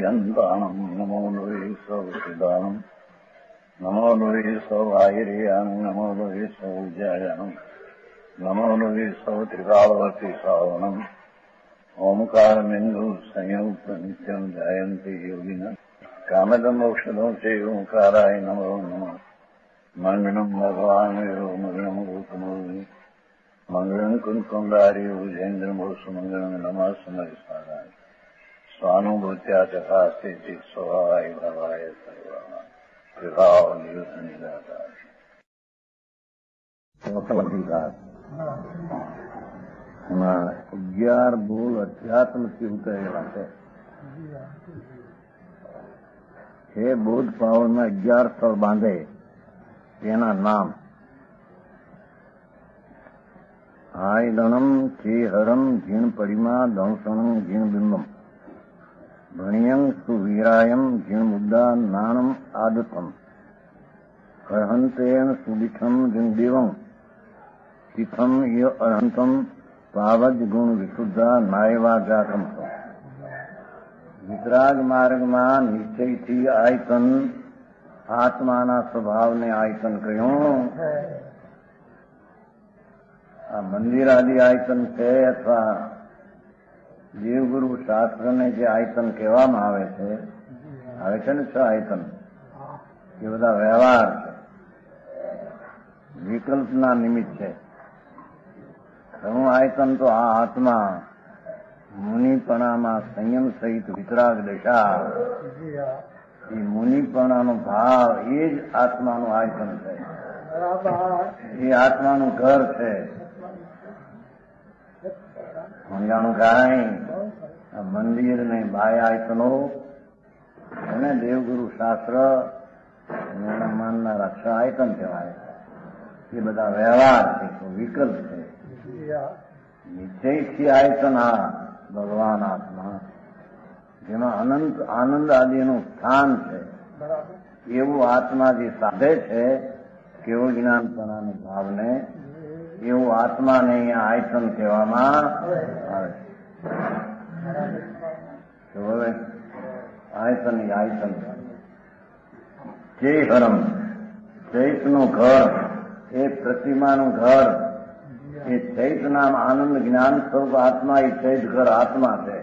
श्रीयन्ताणम् नमो नुरे सौदानम् नमो नुरे सौभागिरेयानम् नमो नुरे सौजायानम् नमो नुरे सौत्रिकावती श्रावणम् ओङ्कारमिन्दु संयुक्त नित्यम् जायन्ति योगिन कामदमौषधौ च ओङ्काराय नमो नमः मङ्गलम् भगवान् मङ्गलम् गौतमोनि मङ्गलम् कुन्कुन्दारि भुजेन्द्रमो सुमङ्गलम् नमः सुमरिस्मराय स्वानुभूत्या तथा स्थिति स्वभावाय भवाय सर्वाण प्रभाव नियुक्त નિરાકાર એમાં અગિયાર બોલ અધ્યાત્મથી ઉતરેલા છે એ બોધ પાવનમાં અગિયાર સ્થળ બાંધે તેના નામ આયદણમ ચેહરમ જીણ પડિમા દંસણમ જીણ બિંબમ ભણિયં સુવીરાયમ જીણમુદ્દા નાણમ આદતમ અર્હંતેન સુદિઠમ જિંદેવમ તિથમ ય અર્હંતમ પાવજ ગુણ વિશુદ્ધા નાયવા જાતમ વિતરાગ માર્ગમાં નિશ્ચયથી આયતન આત્માના સ્વભાવને આયતન કહ્યું આ મંદિર આદિ આયતન છે અથવા દેવગુરુ શાસ્ત્રને જે આયતન કહેવામાં આવે છે આવે છે ને છ આયતન? એ બધા વ્યવહાર છે. વિકલ્પના નિમિત્ત છે. ઘણું આયતન તો આ આત્મા મુનિપણામાં સંયમ સહિત વિતરાગ દશા. એ મુનિપણાનો ભાવ એ જ આત્માનું આયતન છે. એ આત્માનું ઘર છે. સમજાણું કાંઈ? મંદિર ને બાય આયતનો એને દેવગુરુ શાસ્ત્ર માનના રક્ષા આયતન કહેવાય. એ બધા વ્યવહાર છે વિકલ્પ છે. નિશ્ચયથી આયતન આ ભગવાન આત્મા. જેમાં અનંત, આનંદ આદિનું સ્થાન છે. એવું આત્મા જે સાધે છે કેવળ જ્ઞાનપણાની ભાવને, એવું આત્માને અહીંયા આયતન કહેવામાં આવે છે. હવે આયતન એ આયતન ચેહરમ ચૈતનું ઘર એ પ્રતિમાનું ઘર એ ચૈત નામ આનંદ જ્ઞાન સ્વરૂપ આત્મા એ ચૈત ઘર આત્મા છે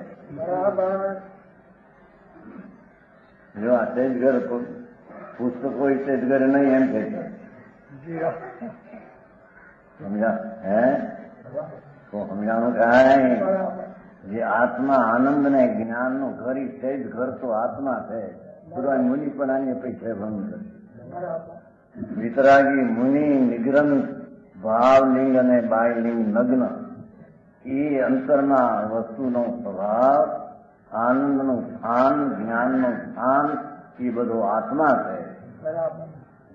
જો આ ચૈત ઘર પુસ્તકો એ ચૈત ઘર નહીં એમ કે છે સમજા હે તો સમજાણું કાંઈ જે આત્મા આનંદ ને જ્ઞાનનું ઘર ઈ જ ઘર તો આત્મા છે. બધું મુનિ પણ આની અપેક્ષા ભંગ કરે. વિતરાગી મુનિ નિગ્રંથ ભાવલિંગ અને બાયલિંગ નગ્ન એ અંતરના વસ્તુનો સ્વભાવ આનંદનું સ્થાન જ્ઞાનનું સ્થાન એ બધો આત્મા છે.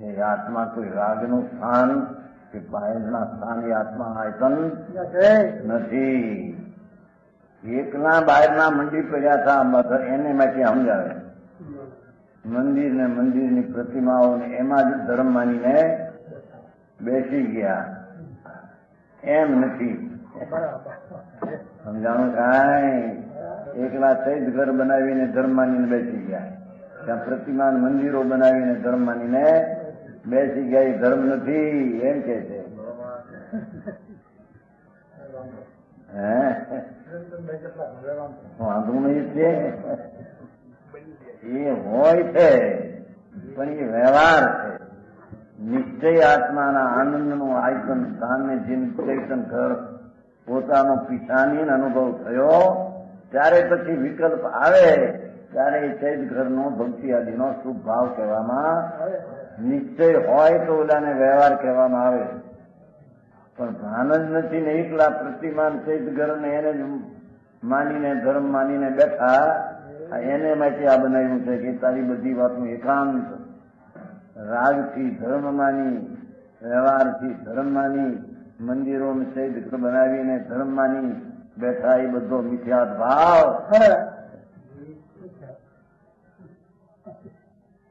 એ આત્મા કોઈ રાગનું સ્થાન કે બાયલના સ્થાન એ આત્મા આયતન નથી. એકના બાયરના મંડી પડ્યા હતા મધર એને માંથી સમજાવે મંદિર ને મંદિરની પ્રતિમાઓને એમાં જ ધર્મ માનીને બેસી ગયા એમ નથી સમજાણું કાંઈ એકલા સહિત ઘર બનાવીને ધર્મ માનીને બેસી ગયા ત્યાં પ્રતિમાન મંદિરો બનાવીને ધર્મ માનીને બેસી ગયા એ ધર્મ નથી એમ કે છે હોય છે પણ એ વ્યવહાર છે નિશ્ચય આત્માના આનંદનું આયતન સ્થાનને જેમ ચેતન ઘર પોતાનો પિતાની અનુભવ થયો ત્યારે પછી વિકલ્પ આવે ત્યારે એ ચૈત ઘરનો ભક્તિ આદિનો શુભ ભાવ કહેવામાં નિશ્ચય હોય તો ઓલાને વ્યવહાર કહેવામાં આવે. પણ ભાન જ નથી ને એકલા પ્રતિમાન સહિત ઘરને એને જ માનીને, ધર્મ માનીને બેઠા એને માટે આ બનાવ્યું છે કે તારી બધી વાતનું એકાંત રાગથી ધર્મ માની, વ્યવહારથી ધર્મ માની મંદિરો સહિત ઘર બનાવીને ધર્મ માની બેઠા એ બધો મિથ્યા ભાવ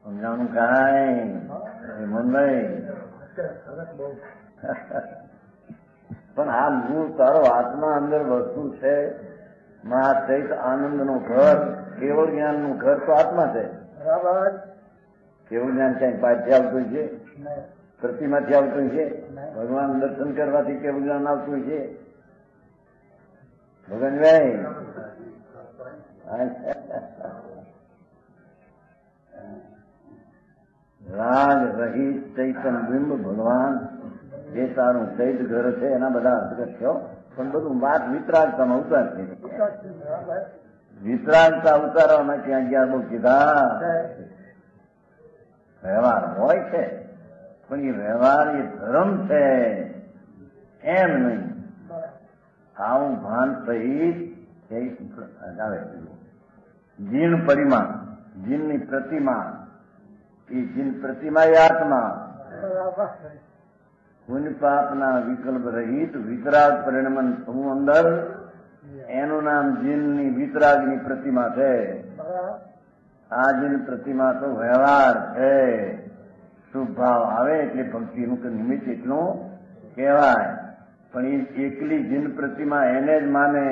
સમજાણું કાંઈ? મનભાઈ? આ મૂળ તારો આત્મા અંદર વસ્તુ છે મહા ચૈત આનંદ નું ઘર કેવળ જ્ઞાનનું ઘર તો આત્મા છે બરાબર કેવળ જ્ઞાન ક્યાંય પાછથી આવતું છે નહીં પ્રતિમાથી આવતું છે ભગવાન દર્શન કરવાથી કેવું જ્ઞાન આવતું છે ભગવાનભાઈ રાગ રહિત ચૈતન બિંબ ભગવાન તારું ચૈત ઘર છે, એના બધા હસ્તગત થયો પણ બધું વાત વિતરાગતામાં ઉતાર છે વિતરાગતા ઉતારવાના ત્યાં ગયા? બહુ કીધા. વ્યવહાર હોય છે, પણ એ વ્યવહાર એ ધર્મ છે. એમ નહીં. આવું ભાન સહિત આવે જીન પરિમા જીનની પ્રતિમા. એ જીન પ્રતિમા એ આત્મા. બરાબર પુન પાપના વિકલ્પ રહિત વિતરાગ પરિણમન થવું અંદર એનું નામ જીનની વિતરાગની પ્રતિમા છે બરાબર આ જીન પ્રતિમા તો વ્યવહાર છે શુભ ભાવ આવે એટલે ભક્તિનું કે નિમિત્ત એટલું કહેવાય પણ એ એકલી જીન પ્રતિમા એને જ માને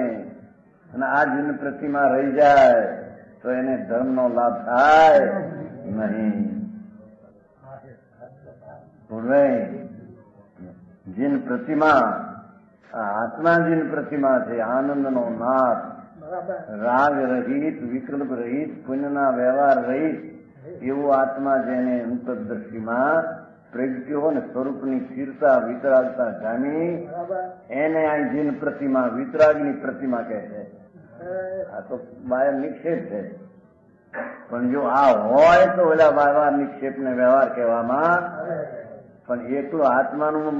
અને આ જીન પ્રતિમા રહી જાય તો એને ધર્મનો લાભ થાય નહીં પૂર્વે જીન પ્રતિમા આ આત્મા જીન પ્રતિમા છે આનંદનો નાથ બરાબર રાગ રહિત વિકલ્પ રહિત પુણ્યના વ્યવહાર રહિત એવું આત્મા જેને અંતરદ્રષ્ટિમાં પ્રગટ્યો અને સ્વરૂપની સ્થિરતા વિતરાગતા જામી બરાબર એને આ જીન પ્રતિમા વિતરાગની પ્રતિમા કહે છે આ તો બાહ્ય નિક્ષેપ છે પણ જો આ હોય તો ઓલા વ્યવહાર નિક્ષેપને વ્યવહાર કહેવામાં પણ એકલો આત્માનું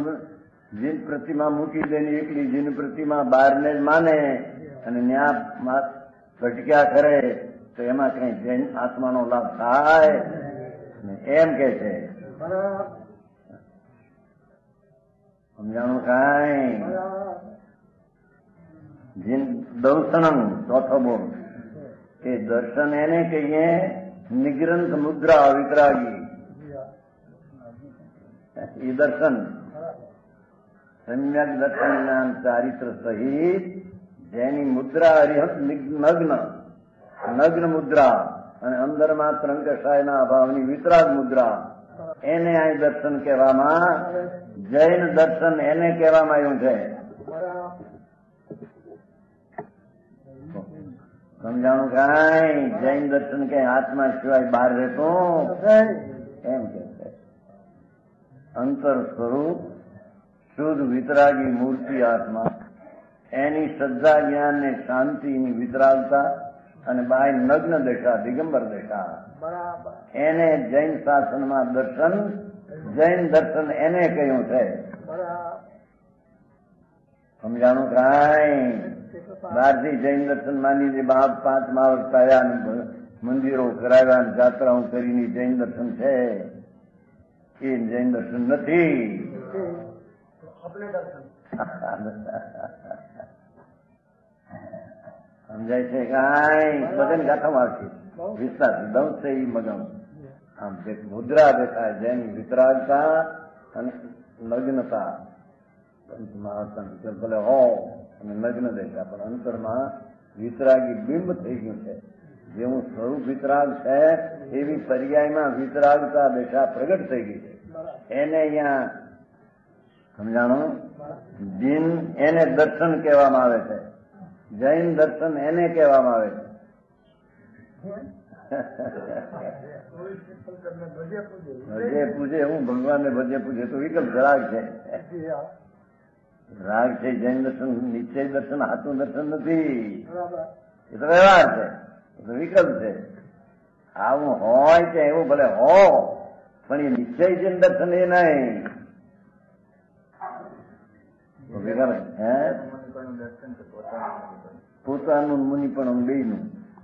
જીન પ્રતિમા મૂકી દઈને એકલી જીન પ્રતિમા બહારને જ માને અને ન્યા ભટક્યા કરે તો એમાં કઈ જૈન આત્માનો લાભ થાય ને એમ કે છે બરાબર સમજાણું કાંઈ બરાબર જીન દર્શનમ ચોથો બોલ કે દર્શન એને કહીએ નિગ્રંથ મુદ્રા વિતરાગી એ દર્શન સમ્યક દર્શન જ્ઞાન ચારિત્ર સહિત જેની મુદ્રા હરિહત નગ્ન નગ્ન મુદ્રા અને અંદરમાં ત્રંકશાયના અભાવની વિતરાગ મુદ્રા, એને અહીં દર્શન કહેવામાં, જૈન દર્શન એને કહેવામાં આવ્યું છે. સમજાણું કઈ? જૈન દર્શન કે આત્મા સિવાય બહાર રહેતો? એમ કે અંતર સ્વરૂપ શુદ્ધ વિતરાગી મૂર્તિ આત્મા. એની શ્રદ્ધા જ્ઞાન ને શાંતિની વિતરાગતા અને બાય નગ્ન દેખા દિગંબર દેખા. બરાબર. એને જૈન શાસનમાં દર્શન જૈન દર્શન એને કહ્યું છે. સમજાણું કાંઈ બહારથી જૈન દર્શન માની જે બાપ પાંચ માવત આવ્યા મંદિરો કરાવ્યા અને જાત્રાઓ કરીને જૈન દર્શન છે. એ જૈન દર્શન નથી. આપણે દર્શન સમજાય છે કાંઈ બધાને ગાંઠામાં આવશે વિસ્તારથી દમ છે એ મગમ આમ જે મુદ્રા દેખાય જેની વિતરાગતા અને નગ્નતા પંચમહાસન કે ભલે હો અને નગ્ન દેખા પણ અંતરમાં વિતરાગી બિંબ થઈ ગયું છે જેવું સ્વરૂપ વિતરાગ છે એવી પર્યાયમાં વિતરાગતા દેખા પ્રગટ થઈ ગઈ છે એને અહીંયા સમજાણું? જીન એને દર્શન કહેવામાં આવે છે. જૈન દર્શન એને કહેવામાં આવે છે. ભજે પૂજે હું ભગવાનને ભજે પૂજે તો વિકલ્પ રાગ છે. રાગ છે જૈન દર્શન નિશ્ચય દર્શન હાથું દર્શન નથી. એ તો વ્યવહાર છે. એ તો વિકલ્પ છે. આવું હોય કે એવું ભલે હો, પણ એ નિશ્ચય દર્શન એ નહીં. પોતાનું મુનિપણમ બેયનું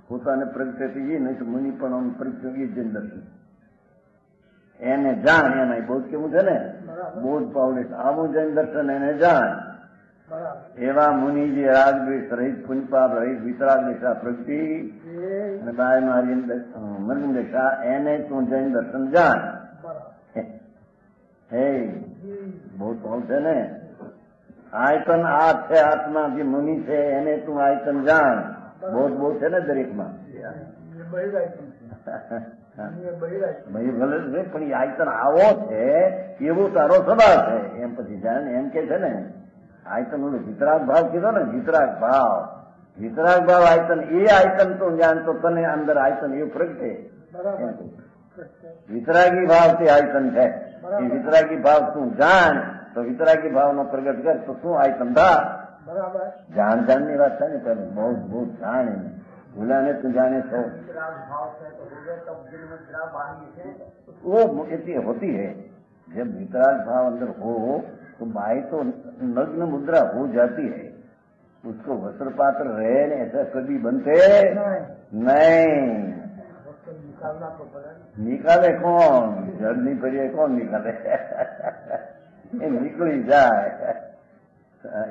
પોતાને પ્રગટે તો એ નહીં તો મુનિપણમ પ્રગટે એ જૈન દર્શન એને જાણ એના બોધ કેવું છે ને બરાબર બોધ પાવડે આવું જૈન દર્શન એને જાણ બરાબર એવા મુનિજી રાગ દ્વેષ રહિત પુંજપાપ રહિત વિતરાગ દિશા પ્રગતિ એ અને બાય મારી મન દિશા એને તું જૈન દર્શન જાણ બરાબર હે બહુ ભાવ છે ને આયતન આ છે આત્મા જે મુનિ છે એને તું આયતન જાણ બોધ બહુ છે ને દરેકમાં ये બહિરાયતન છે ये બહિરાયતન ભાઈ ભલે છે પણ એ આયતન આવો છે એવો તારો સ્વભાવ છે એમ પછી જાણે એમ કે છે ને આયતન ઓલો વિતરાગ ભાવ કીધો ને વિતરાગ ભાવ વિતરાગ ભાવ આયતન એ આયતન તું જાણ તો તને અંદર આયતન એ પ્રગટે બરાબર એમ કહું. વિતરાગી ભાવ તે આયતન છે એ વિતરાગી ભાવ તું જાણ તો વિતરાગી ભાવનો પ્રગટ કર તો શું આયતન થા બરાબર જાણ જાણની વાત છે ને પેલું બહુ બહુ જાણ એને. ભૂલાને તું જાણે તો भाव से तो हो गए तब दिल में जरा बाहरी है वो ऐसी होती है जब वितराग भाव अंदर हो तो बाई तो नग्न मुद्रा हो जाती है उसको वस्त्र पात्र रहे ने ऐसा कभी बनते नहीं उसको निकालना तो पड़ेगा निकाले कौन जड़ नहीं पड़िए कौन निकाले ये निकली जाए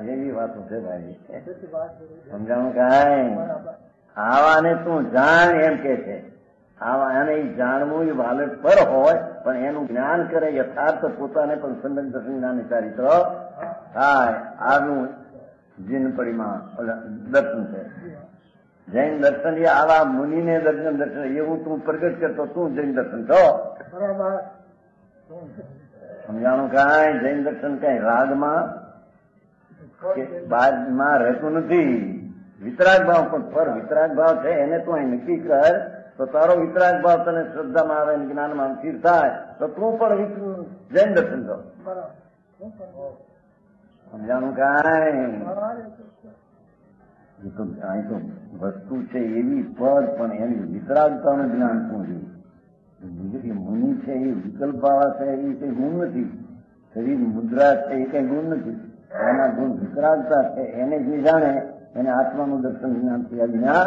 यही बात છે ભાઈ ऐसी बात है સમજાણું કાંઈ बराबर આવાને તું જાણ એમ કે છે આવા આને ઈ જાણવું એ વાલટ પર હોય પણ એનું જ્ઞાન કરે યથાર્થ પોતાને પણ સંબંધ દર્શન જ્ઞાન ચારિત્ર થાય આનું જીન પરિમા ઓલા દર્શન છે જૈન દર્શન એ આવા મુનિને દર્શન દર્શન એવું તું પ્રગટ કરતો તું જૈન દર્શન છો बराबर સમજાણું કાંઈ જૈન દર્શન કઈ રાગમાં બાદમાં રહેતું નથી વિતરાગ ભાવ પણ પર વિતરાગ ભાવ છે એને તું અહીં નક્કી કર તો તારો વિતરાગ ભાવ તને શ્રદ્ધામાં આવે જ્ઞાનમાં સ્થિર થાય તો તું પણ જૈન દર્શન કર સમજાણું કાંઈ એ તો અહીં તો વસ્તુ છે એવી પર પણ એની વિતરાગતાનું જ્ઞાન શું જોઈએ છે એ વિકલ્પ આવા છે એ કઈ ગુણ નથી શરીર મુદ્રા છે એ કઈ ગુણ નથી એના ગુણ વિતરાગતા છે એને જે જાણે એને આત્માનું દર્શન જ્ઞાન થયા વિના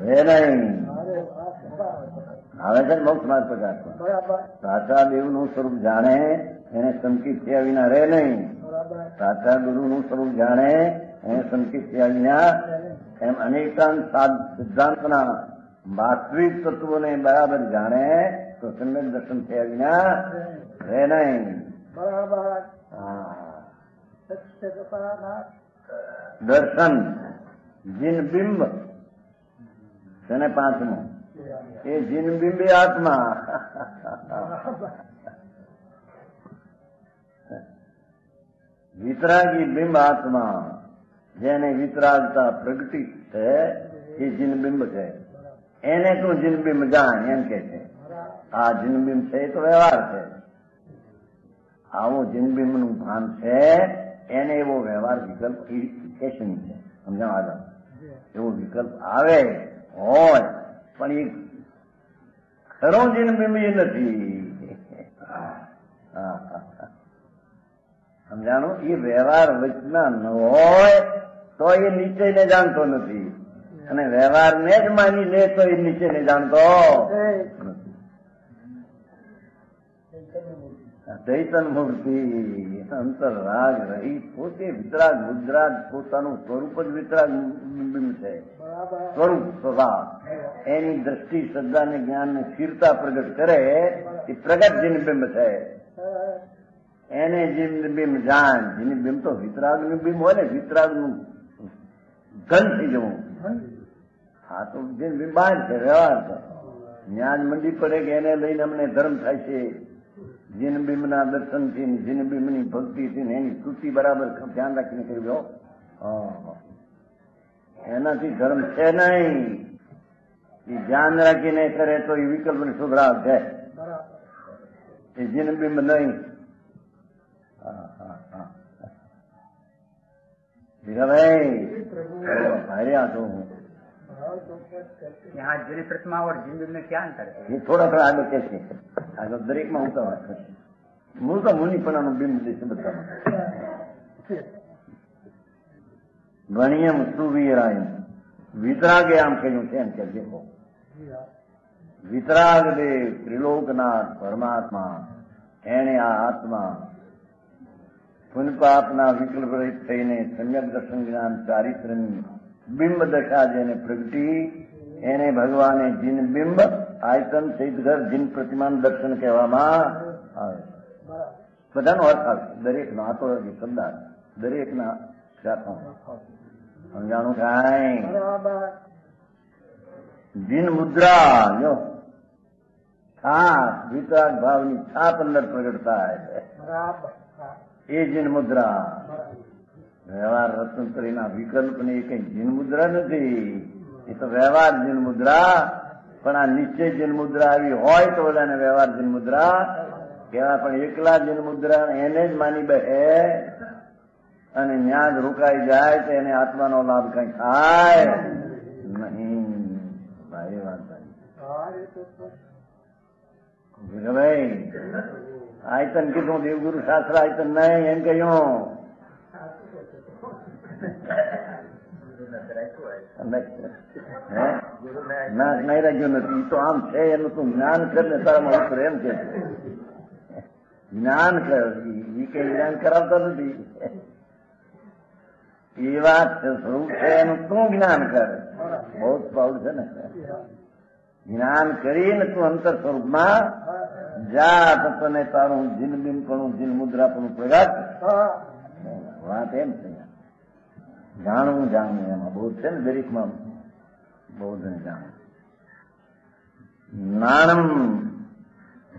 હે નહીં અરે વાહ બરાબર આવે છે ને મોક્ષ માર્ગ પદાર્થમાં બરાબર સાચા દેવનું સ્વરૂપ જાણે એને સંકિત થયા વિના રહે નહીં બરાબર સાચા ગુરુનું સ્વરૂપ જાણે એને સંકિત થયા વિના એમ અનેકાંત સાધ- સિદ્ધાંતના वास्तविक तत्व ने बराबर जाने तो सम्यक दर्शन थे बिना है नहीं। हाँ। बराबर। दर्शन जिन बिंब सने पाँच। में ये जिन बिंब आत्मा। वितरागी बिंब आत्मा जैने वितरागता प्रगति है ये जिन बिंब है। એને તું જીનબિંબ જાણ એમ કે છે આ જીનબિંબ છે એ તો વ્યવહાર છે આવો જીનબિંબ નું ભાન છે એને એવો વ્યવહાર વિકલ્પ ઇરિટેશન છે સમજાવ આગળ એવો વિકલ્પ આવે હોય પણ એ ખરો જીનબિંબ એ નથી હા, હા. સમજાણું એ વ્યવહાર વચના ન હોય તો એ નીચેને જાણતો નથી અને વ્યવહારને જ માની લે તો એ નીચેને જાણતો નથી ચૈતન મૂર્તિ અંતર રાગ રહી પોતે વિતરાગ ગુજરાત પોતાનું સ્વરૂપ જ વિતરાગ બિંબ છે બરાબર સ્વરૂપ સ્વભાવ એની દ્રષ્ટિ શ્રદ્ધા ને જ્ઞાન ને સ્થિરતા પ્રગટ કરે એ પ્રગટ જીનબિંબ છે એને જીનબિંબ જાણ જીનબિંબ તો વિતરાગ નું બિંબ હોય ને વિતરાગ નું ઘન થઈ જવું હા તો જિંદગી બાંધ છે વ્યવહાર છે જ્ઞાન મંડી પડે કે એને લઈને અમને ધર્મ થાય છે જીન ભીમના દર્શન થી જીન ભીમની ભક્તિ થી એની સ્તુતિ બરાબર ધ્યાન રાખીને કર્યો એનાથી ધર્મ છે નહીં એ ધ્યાન રાખીને કરે તો એ વિકલ્પ ની સુધરાવ છે એ જીન ભીમ નહીં ભીખાભાઈ ભાઈ આ તો હું यहाँ जल प्रतिमा और जिंदगी में क्या अंतर है એ થોડા થોડા આગળ કહેશે આગળ દરેકમાં હું તો વાત કરશે મૂળ તો મુનિપણાનું બિંબ દેશે બધામાં ગણિયમ સુવીરાયમ વિતરાગે આમ કહ્યું છે એમ કે દેખો जी हाँ વિતરાગ દેવ ત્રિલોકનાથ પરમાત્મા એને આ આત્મા પુનપાપના વિકલ્પ રહિત થઈને સમ્યક દર્શન જ્ઞાન ચારિત્રની બિંબ દશા જેને પ્રગટી એને ભગવાને જીન બિંબ આયતન સહિતઘર જીન પ્રતિમાન દર્શન કહેવામાં આવે છે. बराबर બધાનો અર્થ આવે દરેકનો આ તો શબ્દ દરેકના જાતનો સમજાણું કાંઈ बराबर જીન મુદ્રા જો છાપ વિતરાગ ભાવની છાપ અંદર પ્રગટ થાય બરાબર હા, એ જીન મુદ્રા બરાબર. વ્યવહાર રત્નત્રીના વિકલ્પની એ કઈ જીન મુદ્રા નથી. એ તો વ્યવહાર જીન મુદ્રા પણ આ નિશ્ચય જીન મુદ્રા આવી હોય તો બધાને વ્યવહાર જીન મુદ્રા કહેવાય, પણ એકલા જીન મુદ્રા એને જ માની બેસે અને ન્યા જ રોકાઈ જાય તો એને આત્માનો લાભ કઈ થાય નહીં. ભાઈ વાત. ભાઈ આયતન કીધું, દેવગુરુ શાસ્ત્ર આયતન નહીં, એમ કહ્યું. હે? ના નહીં રાખ્યું નથી ઈ તો આમ છે એનું તું જ્ઞાન કર ને તારામાં ઉતરે એમ કે છે. જ્ઞાન કર ઈ ઈ કઈ જ્ઞાન કરાવતા નથી એ વાત છે સ્વરૂપ છે એનું તું જ્ઞાન કર બહુ જ પાઉલ છે ને જ્ઞાન કરીને તું અંતર સ્વરૂપમાં જા તો તને તારું જીન બિનપણું જીન મુદ્રાપણું પ્રગટ હા, વાત એમ છે જાણવું જાણવું એમાં બહુ છે ને દરેકમાં બહુ જણ જાણવું જ્ઞાનમ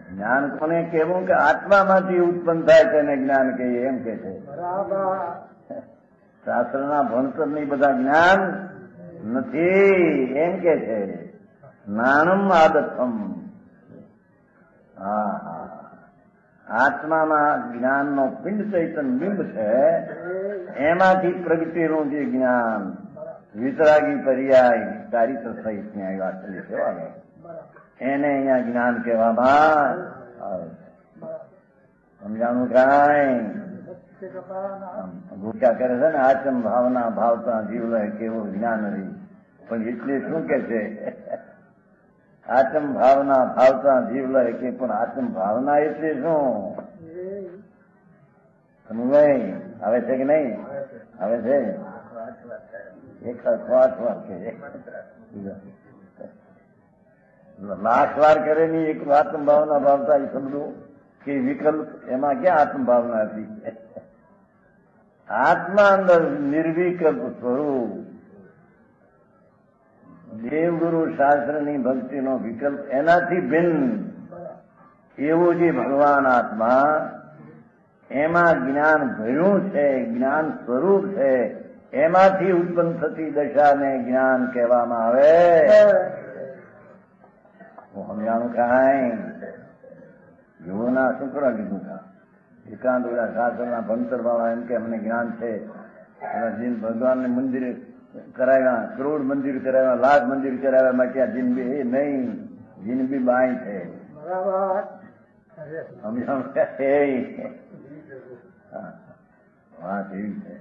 જ્ઞાન કોને કહેવું કે આત્મામાંથી ઉત્પન્ન થાય તેને જ્ઞાન કહીએ એમ કે છે બરાબર શાસ્ત્રના ભણતરની બધા જ્ઞાન નથી એમ કે છે જ્ઞાનમ આદતમ હા હા આત્માના જ્ઞાનનો પિંડ ચૈતન બિંબ છે એમાંથી પ્રગતિનું જે જ્ઞાન વિતરાગી પર્યાય ચારિત્ર સહિત ની આવી વાત કરી છે વાગે. એને અહીંયા જ્ઞાન કહેવામાં આવે છે સમજાણું કાંઈ સત્ય કપાળાના ભૂખ્યા કરે છે ને આચમ ભાવના ભાવતા જીવ લે કેવું જ્ઞાન રહી પણ એટલે શું કે છે આચમ ભાવના ભાવતા જીવ લે કે પણ આચમ ભાવના એટલે શું સમજાય આવે છે કે નહીં આવે છે એક અઠવાટ વાર કે લાખ વાર કરે ની એક આત્મ ભાવના ભાવતા એ સમજવું કે વિકલ્પ એમાં ક્યાં આત્મ ભાવના હતી આત્મા અંદર નિર્વિકલ્પ સ્વરૂપ દેવગુરુ શાસ્ત્રની ભક્તિનો વિકલ્પ એનાથી ભિન્ન એવું જે ભગવાન આત્મા એમાં જ્ઞાન ભર્યું છે જ્ઞાન સ્વરૂપ છે એમાંથી ઉત્પન્ન થતી દશાને જ્ઞાન કહેવામાં આવે હું સમજાણું કાંઈ જોવું ના શું કરવા કીધું કા એકાંત ઓલા શાસ્ત્રના ભણતર વાળા એમ કે અમને જ્ઞાન છે એના જીન ભગવાનને મંદિર કરાવ્યા કરોડ મંદિર કરાવ્યા લાખ મંદિર કરાવ્યા માં ક્યાં જીન બી એ નહીં જીન બી બાય છે બરાબર સમજાણું કે એ હા, વાત એવી છે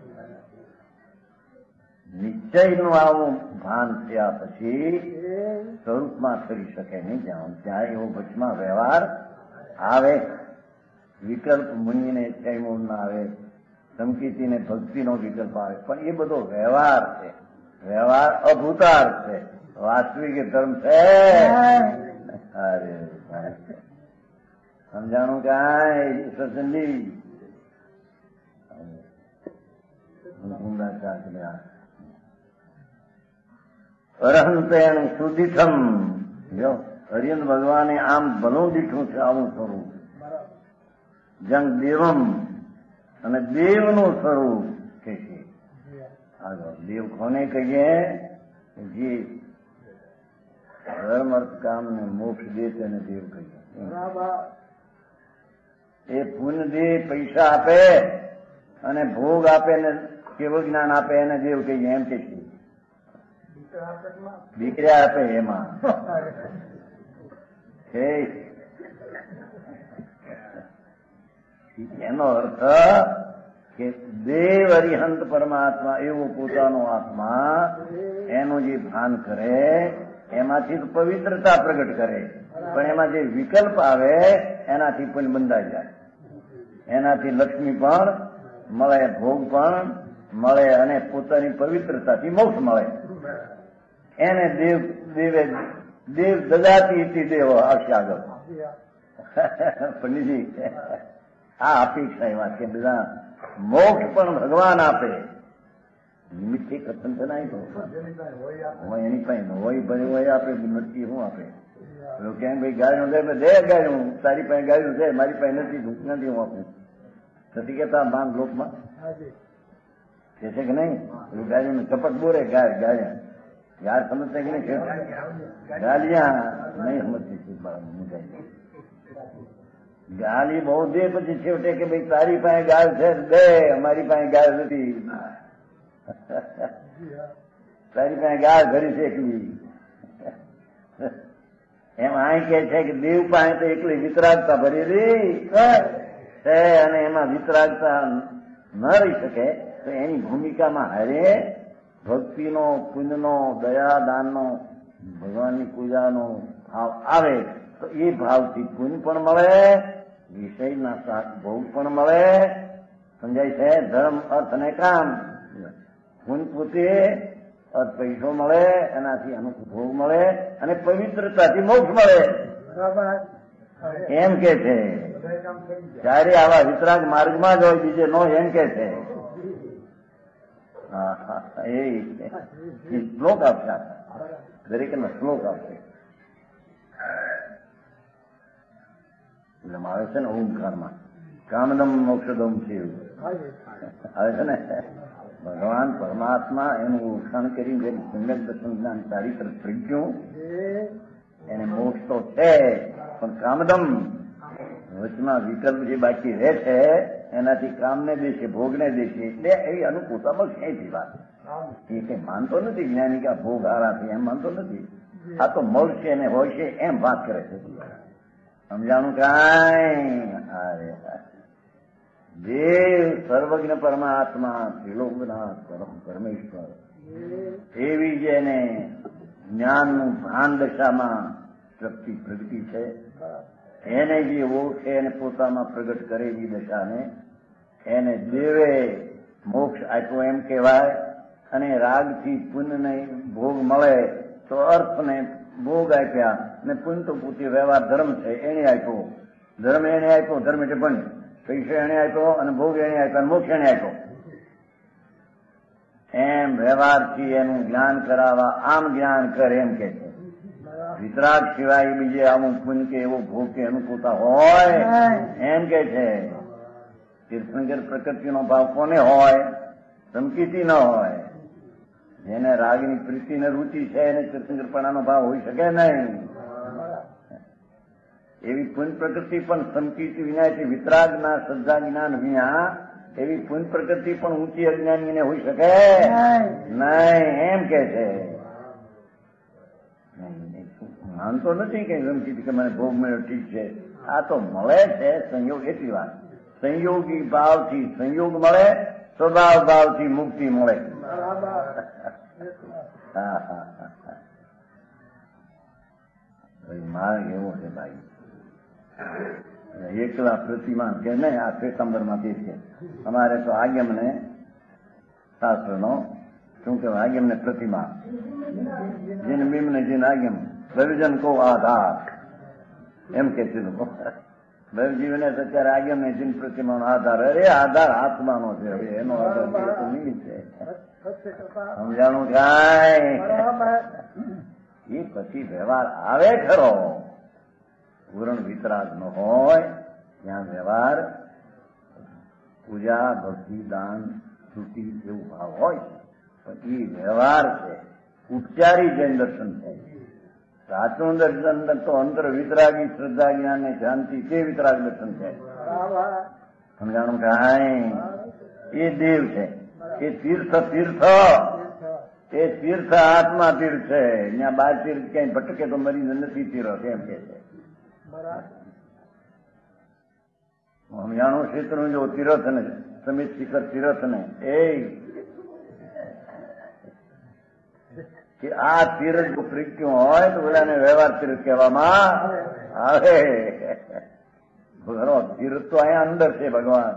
નિશ્ચયનું આવું ભાન થયા પછી સ્વરૂપમાં કરી શકે નહીં જ્યાં ત્યાં એવો વચમાં વ્યવહાર આવે વિકલ્પ મુનિને ચૈમૂળ ના આવે સંકિતીને ભક્તિનો વિકલ્પ આવે પણ એ બધો વ્યવહાર છે વ્યવહાર અભૂતાર છે. વાસ્તવિક ધર્મ છે. અરે સમજાણું કાંઈ? ચાકડ્યા સુદીઠમ જો હરિયન ભગવાને આમ ભલું દીઠું છે, આવું સ્વરૂપ. જંગ દેવમ. અને દેવનું સ્વરૂપ. આગળ દેવ કોને કહીએ જે ધર્મ અર્થ કામ ને મોક્ષ દે તેને દેવ કહીએ બરાબર એ પુણ્ય દે પૈસા આપે અને ભોગ આપે ને કેવું જ્ઞાન આપે એને દેવ કહીએ એમ કે છે દીકરા પેટમાં દીકરા આપે એમાં છે એનો અર્થ કે દેવ અરિહંત પરમાત્મા એવો પોતાનો આત્મા એનું જે ભાન કરે એમાંથી તો પવિત્રતા પ્રગટ કરે પણ એમાં જે વિકલ્પ આવે એનાથી પણ બંધાઈ જાય એનાથી લક્ષ્મી પણ મળે ભોગ પણ મળે અને પોતાની પવિત્રતાથી મોક્ષ મળે એને દેવ દેવે દેવ દદાતી ઇતિ દેવ આવશે આગળ પંડિતજી આ અપેક્ષા એવા કે બધા મોક્ષ પણ ભગવાન આપે નિમિત્તથી કથન છે નહીં તો જમીનભાઈ હોય આપણે હોય એની પાસે ન હોય ભલે હોય આપણે નક્કી શું આપણે પેલો કેમ ભાઈ ગાયનું દે દે ગાયનું તારી પાસે ગાયનું છે મારી પાસે નથી હું નથી હું આપું નથી કેતા માન લોકમાં હાજી કે છે કે નહીં પેલું ગાયનું ચપટ બોરે ગાય ગાય યાર સમજતા કે નહીં ગાલિયા નહીં સમજતી છે બાળક મુકાઈ ગાલી બહુ દે પછી છેવટે કે ભાઈ તારી પાસે ગાય છે દે અમારી પાસે ગાય નથી તારી પાસે ગાય ઘરી છે એકલી એમ અહીં કે છે કે દેવ પાસે તો એકલી વિતરાગતા ભરેલી છે અને એમાં વિતરાગતા ન રહી શકે તો એની ભૂમિકામાં હારે ભક્તિનો પુણ્યનો દયા દાનનો ભગવાનની પૂજાનો ભાવ આવે તો એ ભાવથી પુણ્ય પણ મળે વિષયના સાથ ભોગ પણ મળે સમજાય છે ધર્મ અર્થ અને કામ પુણ્ય પોતે અર્થ પૈસો મળે એનાથી અનુકૂળ ભોગ મળે અને પવિત્રતાથી મોક્ષ મળે બરાબર એમ કે છે બધા કામ થઈ ગયા ત્યારે આવા વિતરાગ માર્ગમાં જ હોય બીજે નો એમ કે છે હા, હા, એ એ શ્લોક આપશે આ. દરેકનો શ્લોક આપશે એટલે આવે છે ને ઓમકારમાં કામદમ મોક્ષદમ છે એવું. આવે છે ને ભગવાન પરમાત્મા એનું ઓળખાણ કરી જેમ સુંદર દર્શન જ્ઞાન તારી તરફ ગયું એને મોક્ષ તો છે પણ કામદમ વચમાં વિકલ્પ જે બાકી રહે છે એનાથી કામને દેશે ભોગને દેશે એટલે એ અનુકૂળતામાં અહીંથી વાત એ કઈ માનતો નથી જ્ઞાની કે ભોગ હારાથી એમ માનતો નથી આ તો મળશે અને હોય છે એમ વાત કરે છે સમજાણું કાંઈ? અરે જે સર્વજ્ઞ પરમાત્મા ત્રિલોકનાથ પરમ પરમેશ્વર, એવી જેને જ્ઞાનનું ભાન દશામાં શક્તિ પ્રગતિ છે. એને જે ઓળખે, એને પોતામાં પ્રગટ કરેલી દશાને એને દેવે મોક્ષ આપ્યો એમ કહેવાય. અને રાગથી પુણ્યને ભોગ મળે તો અર્થને ભોગ આપ્યા અને પુણ્ય તો પોતે વ્યવહાર ધર્મ છે એને આપ્યો ધર્મ એને આપ્યો ધર્મ એટલે પણ પૈસો એને આપ્યો અને ભોગ એને આપ્યો અને મોક્ષ એને આપ્યો એમ વ્યવહારથી એનું જ્ઞાન કરાવવા આમ જ્ઞાન કરે એમ કે છે વિતરાગ સિવાય બીજે આવું પુણ્ય કે એવો ભોગ કે અનુકૂળતા હોય એમ કે છે તીર્થંકર પ્રકૃતિનો ભાવ કોને હોય ધમકીથી ન હોય જેને રાગની પ્રીતિ ને રુચિ છે એને તીર્થંકરપણાનો ભાવ હોઈ શકે નહીં એવી પુણ્ય પ્રકૃતિ પણ સંકીર્તિ વિનાથી વિતરાગના શ્રદ્ધા જ્ઞાન વિના એવી પુણ્ય પ્રકૃતિ પણ ઊંચી અજ્ઞાનીને હોઈ શકે નહીં એમ કે છે માનતો નથી કે ગમતી કે મને ભોગ મળ્યો ઠીક છે આ તો મળે છે સંયોગ એટલી વાત સંયોગી ભાવથી સંયોગ મળે સ્વભાવ ભાવથી મુક્તિ મળે બરાબર હા હા હા હા. ભાઈ માર્ગ એવો છે ભાઈ એકલા પ્રતિમા કે નહીં આ શ્વેતાંબરમાંથી છે અમારે તો આગમને શાસ્ત્રનો શું કહેવાય આગમને પ્રતિમા જીન બીમને જીન આગમ પ્રવિજન કો આધાર એમ કે છે લોકો ભવજીવને તો અત્યારે આગમ ને જીન પ્રતિમાનો આધાર અરે આધાર આત્માનો છે હવે એનો આધાર છે એ તો નિમિત્ત છે સત્ય કૃપા સમજાણું થાય. એ પછી વ્યવહાર આવે ખરો. પૂરણ વિતરાગ ન હોય ત્યાં વ્યવહાર પૂજા ભક્તિ દાન સ્તુતિ એવું ભાવ હોય. પણ એ વ્યવહાર છે. ઉપચારી જૈન દર્શન છે સાચું દર્શન તો અંતર વિતરાગી શ્રદ્ધા જ્ઞાન ને શાંતિ તે વિતરાગ દર્શન છે બરાબર. સમજાણું કાંઈ એ દેવ છે. એ તીર્થ તીર્થ એ તીર્થ આત્મા તીર્થ છે અહીંયા બાર તીર્થ ક્યાંય ભટકે તો મરીને નથી તીર્થ એમ કે છે બરાબર સમજાણું ક્ષેત્રનું જો તીર્થ ને સમિત શિખર તીર્થ ને એ કે આ તીર્થ જો પ્રીત્યું હોય તો ઓલાને વ્યવહાર તીર્થ કહેવામાં આવે ઘણો તીર્થ તો અહીંયા અંદર છે ભગવાન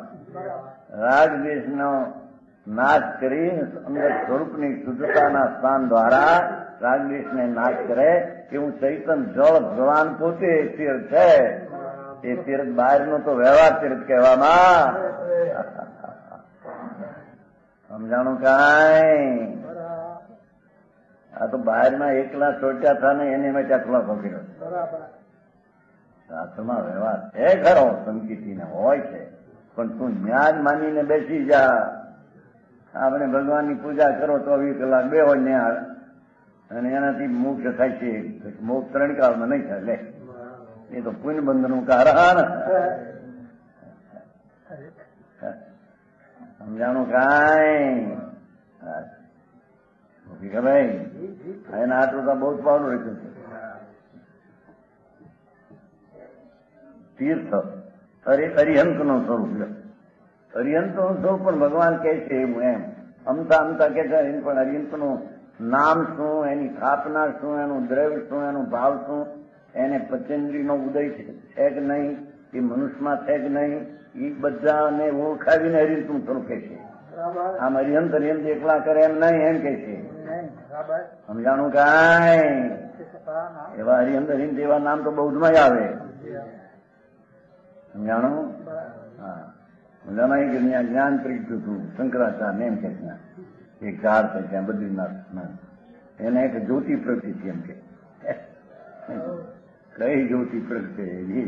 રાજદેશનો નાશ કરી અંદર સ્વરૂપની શુદ્ધતાના સ્થાન દ્વારા રાજદેશને નાશ કરે એવું ચૈતન જળ ભગવાન પોતે તીર્થ છે એ તીર્થ બહારનો તો વ્યવહાર તીર્થ કહેવામાં સમજાણું કાંઈ બરાબર આ તો બહારમાં એકલા ચોટ્યા હતા ને એને મેં ચકલો પકડ્યો બરાબર શાસ્ત્રમાં વ્યવહાર છે ખરો સંકીતીને હોય છે પણ તું ન્યાજ માનીને બેસી જા આપણે ભગવાનની પૂજા કરો ચોવીસ કલાક બે હોય ન્યા અને એનાથી મોક્ષ થાય છે મોક્ષ ત્રણ કાળમાં નહીં થાય લે એ તો પુણ્ય બંધનું કારણ સમજાણું કાંઈ હા. મૂકી કે ભાઈ એના આટલું તો બહુ જ પાવલું રાખ્યું છે તીર્થ અરે અરિહંતનું સ્વરૂપ લ્યો અરિહંતનું સ્વરૂપ પણ ભગવાન કહે છે એવું એમ. અમતા અમતા કે છે પણ હરિયંતનું નામ શું એની સ્થાપના શું એનું દ્રવ્ય શું એનું ભાવ શું એને પચેન્દ્રીનો ઉદય છે છે કે નહીં? એ મનુષ્યમાં છે કે નહીં? એ બધાને ઓળખાવીને અરિહંતનું સ્વરૂપ છે. આમ હરિયંત હરિયંત એકલા કરે એમ નહીં એમ કે છે. સમજાણું કાંઈ. એવા હરિયંત હરિયંત એવા નામ તો બૌદ્ધમાં જ આવે. સમજાણું? હા. મજામાં કે ત્યાં જ્ઞાન પ્રગટ્યું હતું શંકરાચાર્ય એમ કે ત્યાં એક ઝાડ છે ત્યાં બદ્રીનાથ એને એક જ્યોતિ પ્રગટી છે એમ કે કઈ જ્યોતિ પ્રગટે એ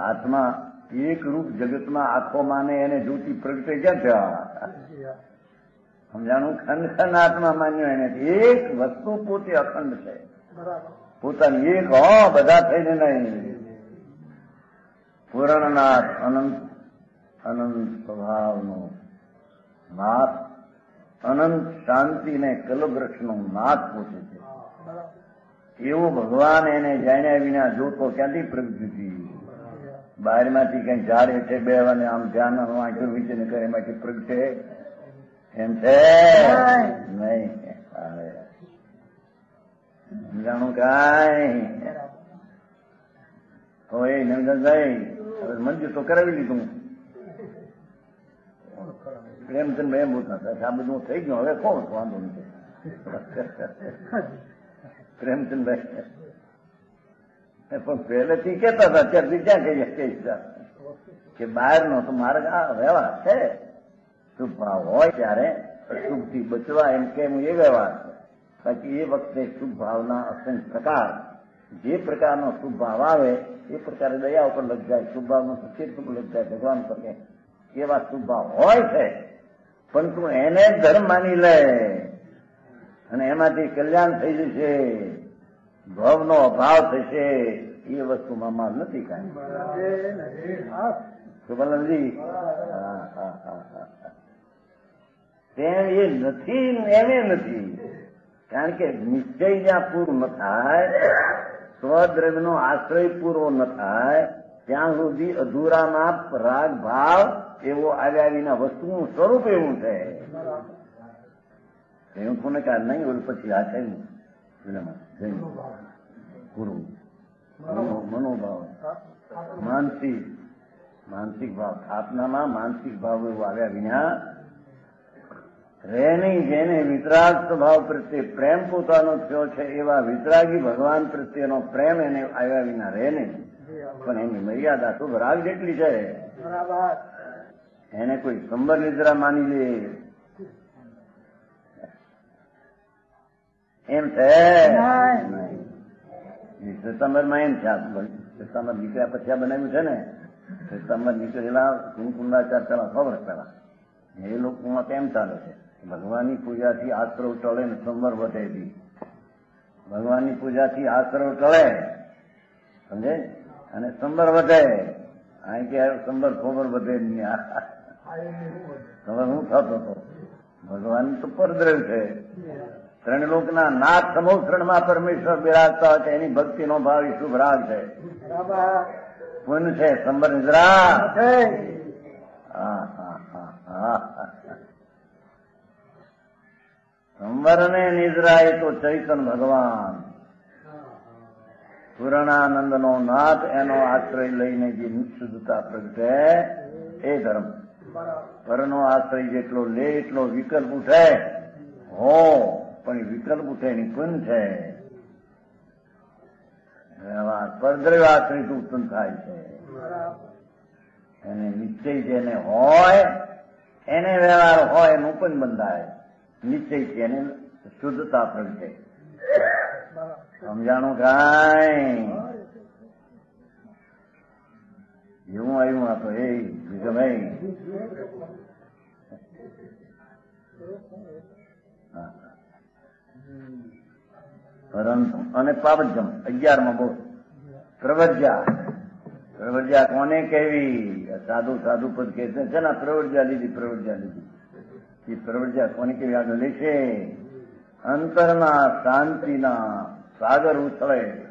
આત્મા એક રૂપ જગતમાં આખો માને એને જ્યોતિ પ્રગટે ક્યાં થયા સમજાણું ખંડ ખંડ આત્મા માન્યો એને એક વસ્તુ પોતે અખંડ છે બરાબર પોતાની એક હો બધા થઈને નહીં પૂર્ણનાથ અનંત અનંત સ્વભાવનો નાથ અનંત શાંતિ ને કલવૃક્ષનો નાથ પૂછે છે. એવો ભગવાન એને જાણ્યા વિના જોતો ક્યાંથી પ્રગતિ બહારમાંથી કઈ ઝાડ હેઠે બેવાને આમ ધ્યાન વાંચ્યું વિચીને કરે એમાંથી પ્રગટે એમ છે? નહીં. જાણું કાંઈ? હવે નંદનભાઈ હવે મંજૂર તો કરાવી લીધું. પ્રેમચંદ ભાઈ એમ બોલતા હતા આ બધું થઈ ગયું હવે કોણ વાંધો નથી પ્રેમચંદભાઈ પણ પહેલેથી કેતા હતા અત્યારથી ક્યાં કહીએ કહીશ કે બહારનો તો માર્ગ આ વ્યવહાર છે શુભ ભાવ હોય ત્યારે અશુભથી બચવા એમ કેમ એ વ્યવહાર છે બાકી એ વખતે શુભ ભાવના અસંખ્ય પ્રકાર જે પ્રકારનો શુભ ભાવ આવે એ પ્રકારે દયા ઉપર લગ જાય શુભ ભાવનો સચેત ઉપર લગ જાય ભગવાન પર કે એવા સુભા હોય છે, પણ તું એને ધર્મ માની લે. અને એમાંથી કલ્યાણ થઈ જશે, ભવનો અભાવ થશે, એ વસ્તુમાં માલ નથી કાંઈ. હા તેમ એ નથી એને નથી. કારણ કે નિશ્ચય જ્યાં પૂરું ન થાય, સ્વદ્રવ્યનો આશ્રય પૂરો ન થાય ત્યાં સુધી અધૂરામાં રાગ ભાવ એવો આવ્યા વિના વસ્તુનું સ્વરૂપ એવું છે. એવું કોને કાળ નહીં ઓલું પછી આ થયું ગુરુ. મનોભાવ. માનસિક. માનસિક ભાવ. સ્થાપનામાં માનસિક ભાવ એવો આવ્યા વિના રહે નહીં. જેને વિતરાગ સ્વભાવ પ્રત્યે પ્રેમ પોતાનો થયો છે એવા વિતરાગી ભગવાન પ્રત્યેનો પ્રેમ એને આવ્યા વિના રહે નહીં. પણ એની મર્યાદા તો રાગ જેટલી છે. બરાબર. એને કોઈ સંબર નિદ્રા માની લે. એમ છે. સપ્ટેમ્બરમાં એમ છે સપ્ટેમ્બર નીકળ્યા પછી આ બનાવ્યું છે ને? સપ્ટેમ્બર નીકળેલા કુમકુંડાચાર પેલા સો વર્ષ પેલા? એ લોકોમાં કેમ ચાલે છે? ભગવાનની પૂજાથી આશ્રવ ટળે ને સંવર વધે ભગવાનની પૂજાથી આશ્રવ ટળે. સમજે? અને સંબર વધે. અહીં કે સંબર ખબર વધે નહીં. હું થતો હતો ભગવાન તો પરદ્રવ છે. ત્રણ નાથ સમોત્રણમાં પરમેશ્વર બિરાજતા હોય એની ભક્તિનો ભાવ શુભ રાગ છે. પુન છે, સંબર નિદ્રા સંવર ને નિદ્રા એ તો ચૈતન ભગવાન. પૂર્ણાનંદ નો નાથ એનો આશ્રય લઈને જે નિશુદ્ધતા પ્રગટે, એ ધર્મ. પરનો આશ્રય જેટલો લે, એટલો વિકલ્પ ઉઠે. હો, પણ વિકલ્પ ઉઠે એની પુન છે? પરદ્રવ્ય આશ્રય ઉત્પન્ન થાય છે. એને નિશ્ચય જેને હોય, એને વ્યવહાર હોય, એનું પણ બંધાય. નિશ્ચયથી એને શુદ્ધતા પ્રગટે. સમજાણું કાંઈ એવું આવ્યું આ તો એ બીજું ભાઈ હા. પરંતુ અને પાવજમ અગિયારમાં બહુ પ્રવજ્યા પ્રવજ્યા કોને કેવી સાધુ સાધુ પદ કે છે છે ને પ્રવજ્યા લીધી પ્રવજ્યા લીધી એ પ્રવજ્યા કોને કેવી આગળ લેશે અંતરના શાંતિના સાગર ઉતરે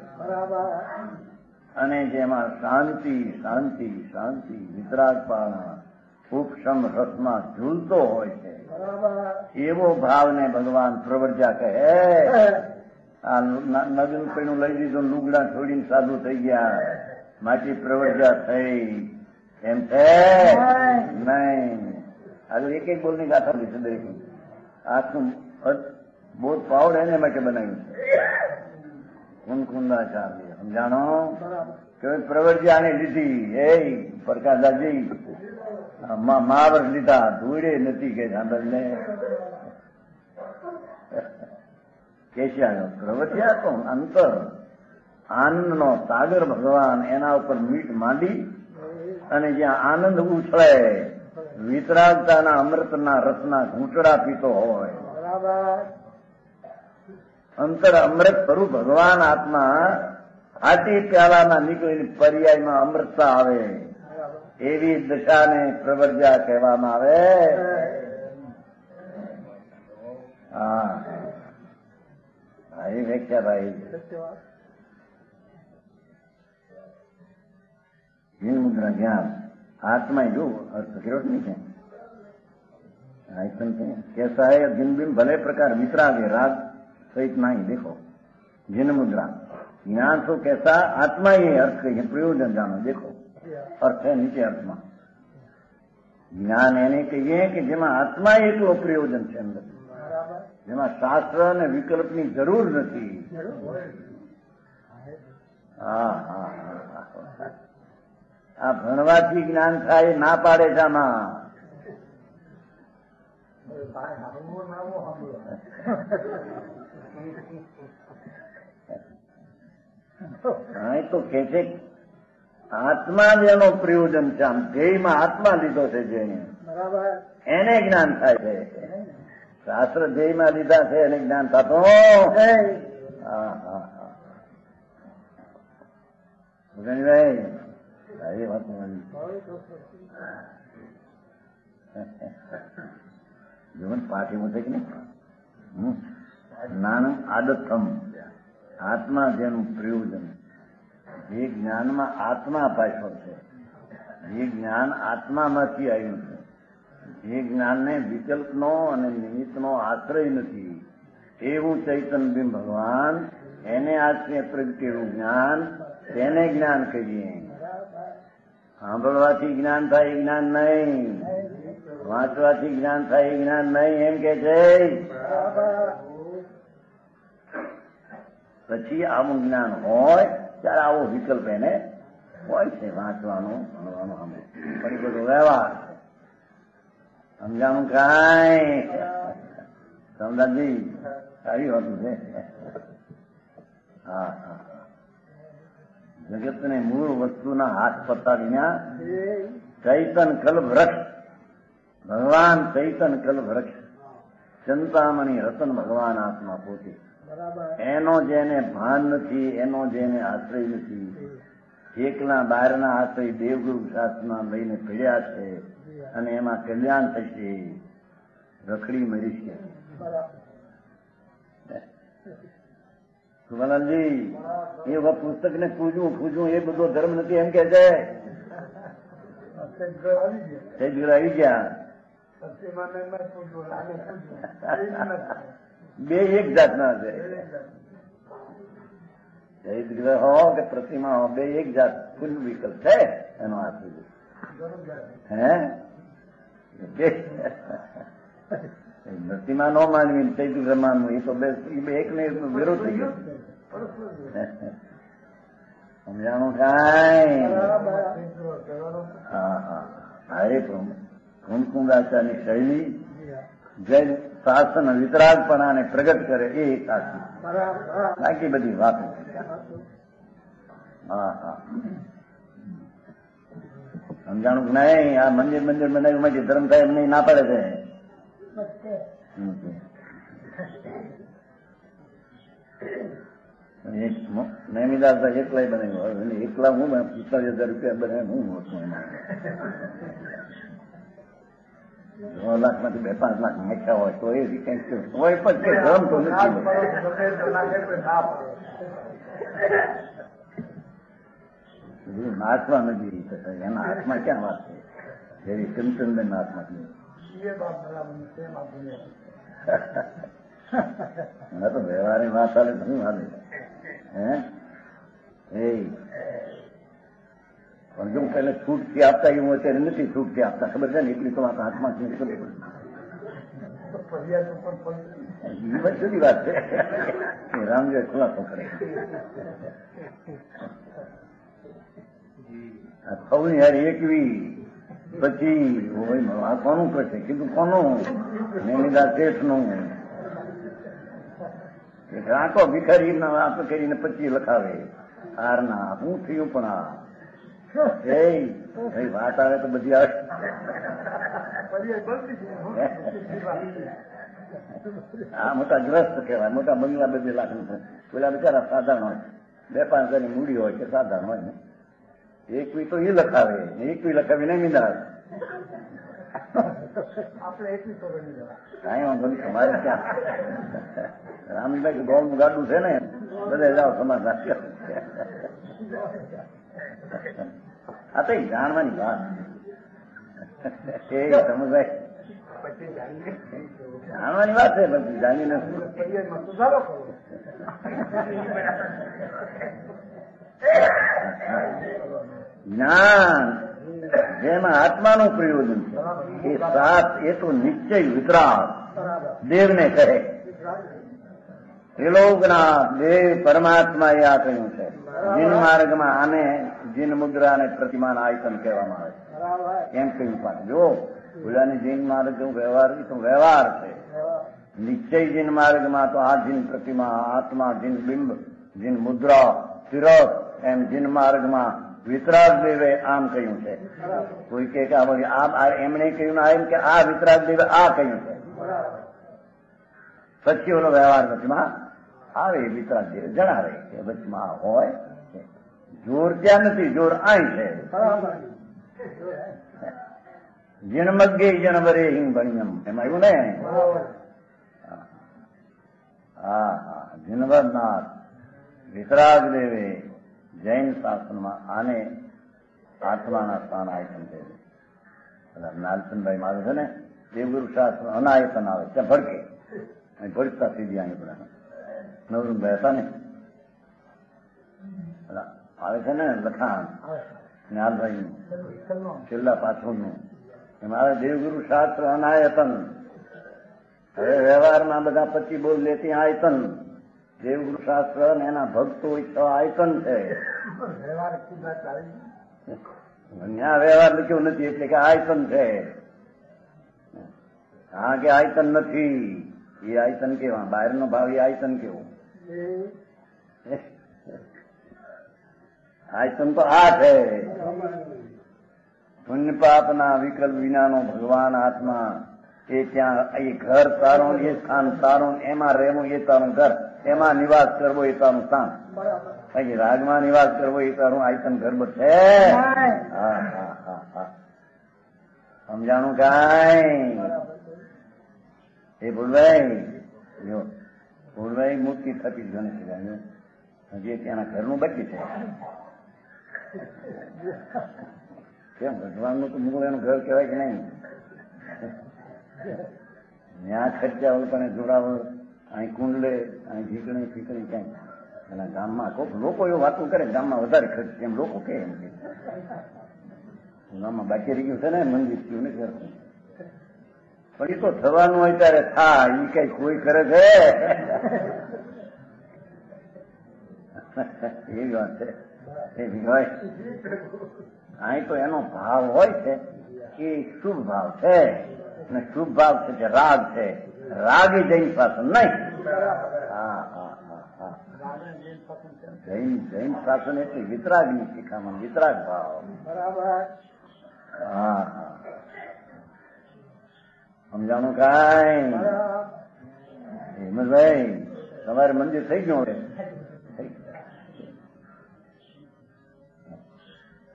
અને જેમાં શાંતિ શાંતિ શાંતિ વિતરાગપાણા ઉપશમ રસમાં ઝૂલતો હોય છે. એવો ભાવને ભગવાન પ્રવર્જા કહે. આ નદીનું પૈણું લઈ દીધું લુગડા છોડીને સાધુ થઈ ગયા. માટી પ્રવર્જા થઈ. એમ છે નહીં. આગળ એક એક બોલની ગાથા લીધી દરેક આખું બોધ પાવડ એને માટે બનાવ્યું છે કુંકુંદાચાર્ય સમજાણો કે પ્રવૃત્તિ આને લીધી એ પ્રકાશદાસજી મહાવર લીધા ધૂળે નથી કે સાંભળને કેશ્યા પ્રવૃત્તિ તો અંતર આનંદનો સાગર ભગવાન એના ઉપર મીટ માંડી અને જ્યાં આનંદ ઉછળે વિતરાગતાના અમૃતના રસના ઘૂંટડા પીતો હોય અંતર અમૃત સ્વરૂપ ભગવાન આત્મા આટી પ્યાલાના નીકળીને પર્યાયમાં અમૃતતા આવે એવી દશાને પ્રવર્જા કહેવામાં આવે હા હા એ વ્યાખ્યા ભાઈ હિન મુદ્રા જ્ઞાન आत्मा जो अर्थ गिरोट नहीं है ऐसा है कैसा है जिन बिन भले प्रकार वितरागे राग तो इतना ही देखो जिन मुद्रा यहाँ तो कैसा आत्मा ही अर्थ कही प्रयोजन जानो देखो अर्थ है नीचे आत्मा જ્ઞાન એને કહીએ કે જેમાં આત્મા એટલું પ્રયોજન છે અંદર જેમાં શાસ્ત્ર અને વિકલ્પની જરૂર નથી હા હા આ ભણવાથી જ્ઞાન થાય ના પાડે છે આમાં અહીં તો કે છે આત્મા જ એનો પ્રયોજન છે આમ ધ્યેયમાં આત્મા લીધો છે જેને એને જ્ઞાન થાય છે શાસ્ત્ર ધ્યેયમાં લીધા છે એને જ્ઞાન થતો હા હા હા ભગનભાઈ સારી વાત જીવન પાછી મૂકે કે નહીં જ્ઞાન આદતમ આત્મા જેનું પ્રયોજન. જે જ્ઞાનમાં આત્મા પાછળ છે. જે જ્ઞાન આત્મામાંથી આવ્યું છે. જે જ્ઞાનને વિકલ્પનો અને નિમિત્તનો આશ્રય નથી. એવું ચૈતન બિંબ ભગવાન એને આશ્રય પ્રગટેલું જ્ઞાન, તેને જ્ઞાન કહીએ. સાંભળવાથી જ્ઞાન થાય જ્ઞાન નહીં. વાંચવાથી જ્ઞાન થાય જ્ઞાન નહીં, એમ કે છે? પછી આવું જ્ઞાન હોય ત્યારે આવો વિકલ્પ એને હોય છે વાંચવાનો ભણવાનો આમ પણ એ બધો વ્યવહાર છે સમજાણું કાંઈ સમજાજી સારી હોતું છે હા હા જગતને મૂળ વસ્તુના હાથ પતાવીના ચૈતન કલ્પ વૃક્ષ ભગવાન ચૈતન કલ્પ વૃક્ષ ચિંતામણી રતન ભગવાન આત્મા પોતે એનો જેને ભાન નથી એનો જેને આશ્રય નથી એકલા બહારના આશ્રય દેવગુરુ શાસ્ત્રના લઈને પીડ્યા છે અને એમાં કલ્યાણ થશે રખડી મરી છે સુમલાલજી એ પુસ્તક ને પૂજવું પૂજવું એ બધો ધર્મ નથી એમ કે છે આવી ગયા બે એક જાતના છે શહીદ ગ્રહ હો કે પ્રતિમા હો બે એક જાત ફૂલ વિકલ્પ છે એનો આ હે પ્રતિમા ન માનવી ચૈત્ર ગ્રહ માનવું એ તો બે એક ને વિરોધ થઈ ગયો સમજાણું કાંઈ હા હા અરે કુમકુંદાચારની શૈલી જૈન શાસન વિતરાગપણાને પ્રગટ કરે એ સાચી બાકી બધી વાતો હા હા સમજાણું કે નહીં આ મંદિર મંદિર બનાવ્યું માટે ધર્મ થાય એમ નહીં ના પડે છે હમ. એક મો- નૈમિદાસ ભાઈ એકલાય બનાવ્યું હવે એને એકલા હું પિસ્તાલીસ હજાર રૂપિયા બનાવે હું દોઢ લાખમાંથી બે પાંચ લાખ નાખ્યા હોય તો એ રીતે હોય પણ તે ધર્મ તો નથી નાચવા નથી રીતે એના હાથમાં ક્યાં વાત છે જેવી હાથમાં છે ના તો વ્યવહારની વાત ચાલે શું હાલે હે એ પણ જો પહેલે છૂટથી આપતા એવું અત્યારે નથી છૂટથી આપતા ખબર છે ને એટલી તો વાત હાથમાં છે ખબર પડે એ બધી જુદી વાત છે એ રામજી ખુલાસો કરે આ થવું યાર એકવી પછી હોય આ કોનું કરશે કીધું કોનું નૈમિદા શેઠનું કે રાખો ભિખારી ના વાપ કરીને પછી લખાવે હારના હું થયું પણ આ એ વાત આવે તો બધી આવે આ મોટા ગ્રસ્ત કહેવાય મોટા બંગલા બધી લાખ પેલા બિચારા સાધારણ હોય. બે પાંચ હજારની મૂડી હોય કે સાધારણ હોય ને. એકવી તો એ લખાવે એક લખાવી નહીં મીંદા કાંઈ વાંધો નહીં તમારે ક્યાં? રામભાઈ ગોળનું ગાડું છે ને બધે જાઓ સમાધાન કરો. આ તો એક જાણવાની વાત એ સમજાય જાણવાની વાત છે બધી જાણીને શું? જ્ઞાન જેમાં આત્માનું પ્રયોજન છે એ સાત એ તો નિશ્ચય વિતરાગ દેવને કહે ત્રિલોકના દેવ પરમાત્મા એ આ કહ્યું છે જીન માર્ગમાં આને જીન મુદ્રા અને પ્રતિમાન આયતન કહેવામાં આવે છે એમ કહ્યું પાછું જો ઓલાની જીન માર્ગ જો વ્યવહાર એ તો વ્યવહાર છે નિશ્ચય જીન માર્ગમાં તો આ જીન પ્રતિમા આત્મા જીન બિંબ જીન મુદ્રા તિરક એમ જીન માર્ગમાં વિતરાગ દેવે આમ કહ્યું છે કોઈ કે કે આ બધી આ આ એમણે કહ્યું ને એમ કે આ વિતરાગ દેવે આ કહ્યું છે પછી ઓલો વ્યવહાર વચમાં આવે વિતરાગ દેવે જણાવે કે વચમાં આ હોય છે. જોર ત્યાં નથી જોર આય છે જીણમગ્ગે જણવરે હિંગ ભણ્યમ એમાં એવું ને હા હા જીનવરનાથ વિતરાગ દેવે જૈન શાસનમાં આને આત્માના સ્થાન આયતન છે નાલચંદભાઈ માં આવે છે ને દેવગુરુ શાસ્ત્ર અનાયતન આવે ત્યાં ભડકે અહીં ભડકતા સીધી અહીં બધા નવરુભાઈ હતા ને પેલા આવે છે ને લખાણ? જ્ઞાનભાઈ નું છેલ્લા પાછળનું એમાં આવે દેવગુરુ શાસ્ત્ર અનાયતન. હવે વ્યવહારમાં બધા પચી બોલ લેતી આયતન. દેવગુરુ શાસ્ત્ર અને એના ભક્તો હોય તો આયતન છે. ત્યાં વ્યવહાર લખ્યો નથી એટલે કે આયતન છે. હા કે આયતન નથી. એ આયતન કેવા? બહારનો ભાવ એ આયતન કેવું? આયતન તો આ છે પુણ્ય પાપના વિકલ્પ વિનાનો ભગવાન આત્મા એ ત્યાં એ ઘર તારું એ સ્થાન તારું એમાં રહેવું એ તારું ઘર એમાં નિવાસ કરવો એ તારું સ્થાન પછી રાજમાં નિવાસ કરવો એ તારું આયતન ગર્ભ છે હા હા હા હા સમજાણું કાંઈ એ ભૂલભાઈ જો ભૂલભાઈ મુક્તિ થતી જ ગણેશ જાણ્યું હજી ત્યાંના ઘરનું બાકી છે કેમ? ભગવાનનું તો મૂળ ઘર કહેવાય કે નહીં? ત્યાં ખર્ચા હોય પણ જોડાવર અહીં કુંડલે, અહીં ઝીકણી ફીકણી ક્યાંય એના ગામમાં કોક લોકો એવું વાતું કરે, ગામમાં વધારે ખર્ચ એમ લોકો કે એમ કે. ગામમાં બાકી રહી ગયું છે ને, મંદિર થયું ને ઘર. પણ એ તો થવાનું હોય ત્યારે થા એ કઈ કોઈ કરે છે? એવી વાત છે. એ વિવાહ અહીં તો એનો ભાવ હોય છે એ શુભ ભાવ છે. અને શુભ ભાવ છે કે રાગ છે. રાગ એ જૈન શાસન નહીં. જૈન જૈન શાસન એટલે વિતરાગની શિખામણ, વિતરાગ ભાવ. બરાબર હા હા. સમજાણું કાંઈ? હિંમતભાઈ તમારે મંદિર થઈ ગયું હવે?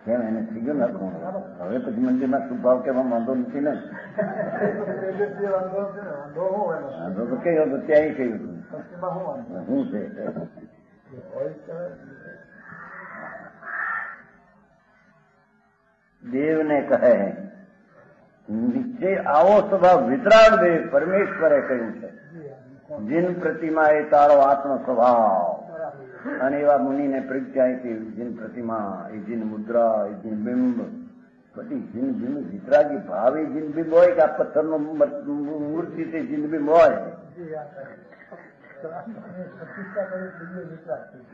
કેમ એને થઈ ગયું ને આપણું? હવે પછી મંદિરમાં શુભ ભાવ કેવા વાંધો નથી ને વાંધો છે ને વાંધો હું એનો વાંધો તો કયો તો ત્યાં કહ્યું હતું ભક્તિમાં હું વાંધો શું છે હોય તો દેવને કહે નીચે આવો સ્વભાવ વિતરાગ દેવ પરમેશ્વરે કહ્યું છે જીન પ્રતિમા એ તારો આત્મ સ્વભાવ બરાબર અને એવા મુનિને પ્રજ્ઞા આપી, જીન પ્રતિમા, એ જીન મુદ્રા, એ જીન બિંબ. બધી જીન બિંબ વિતરાગી ભાવ એ જીન બિંબ હોય કે આ પથ્થરનું મૂર્તિ તે જીન બિંબ હોય?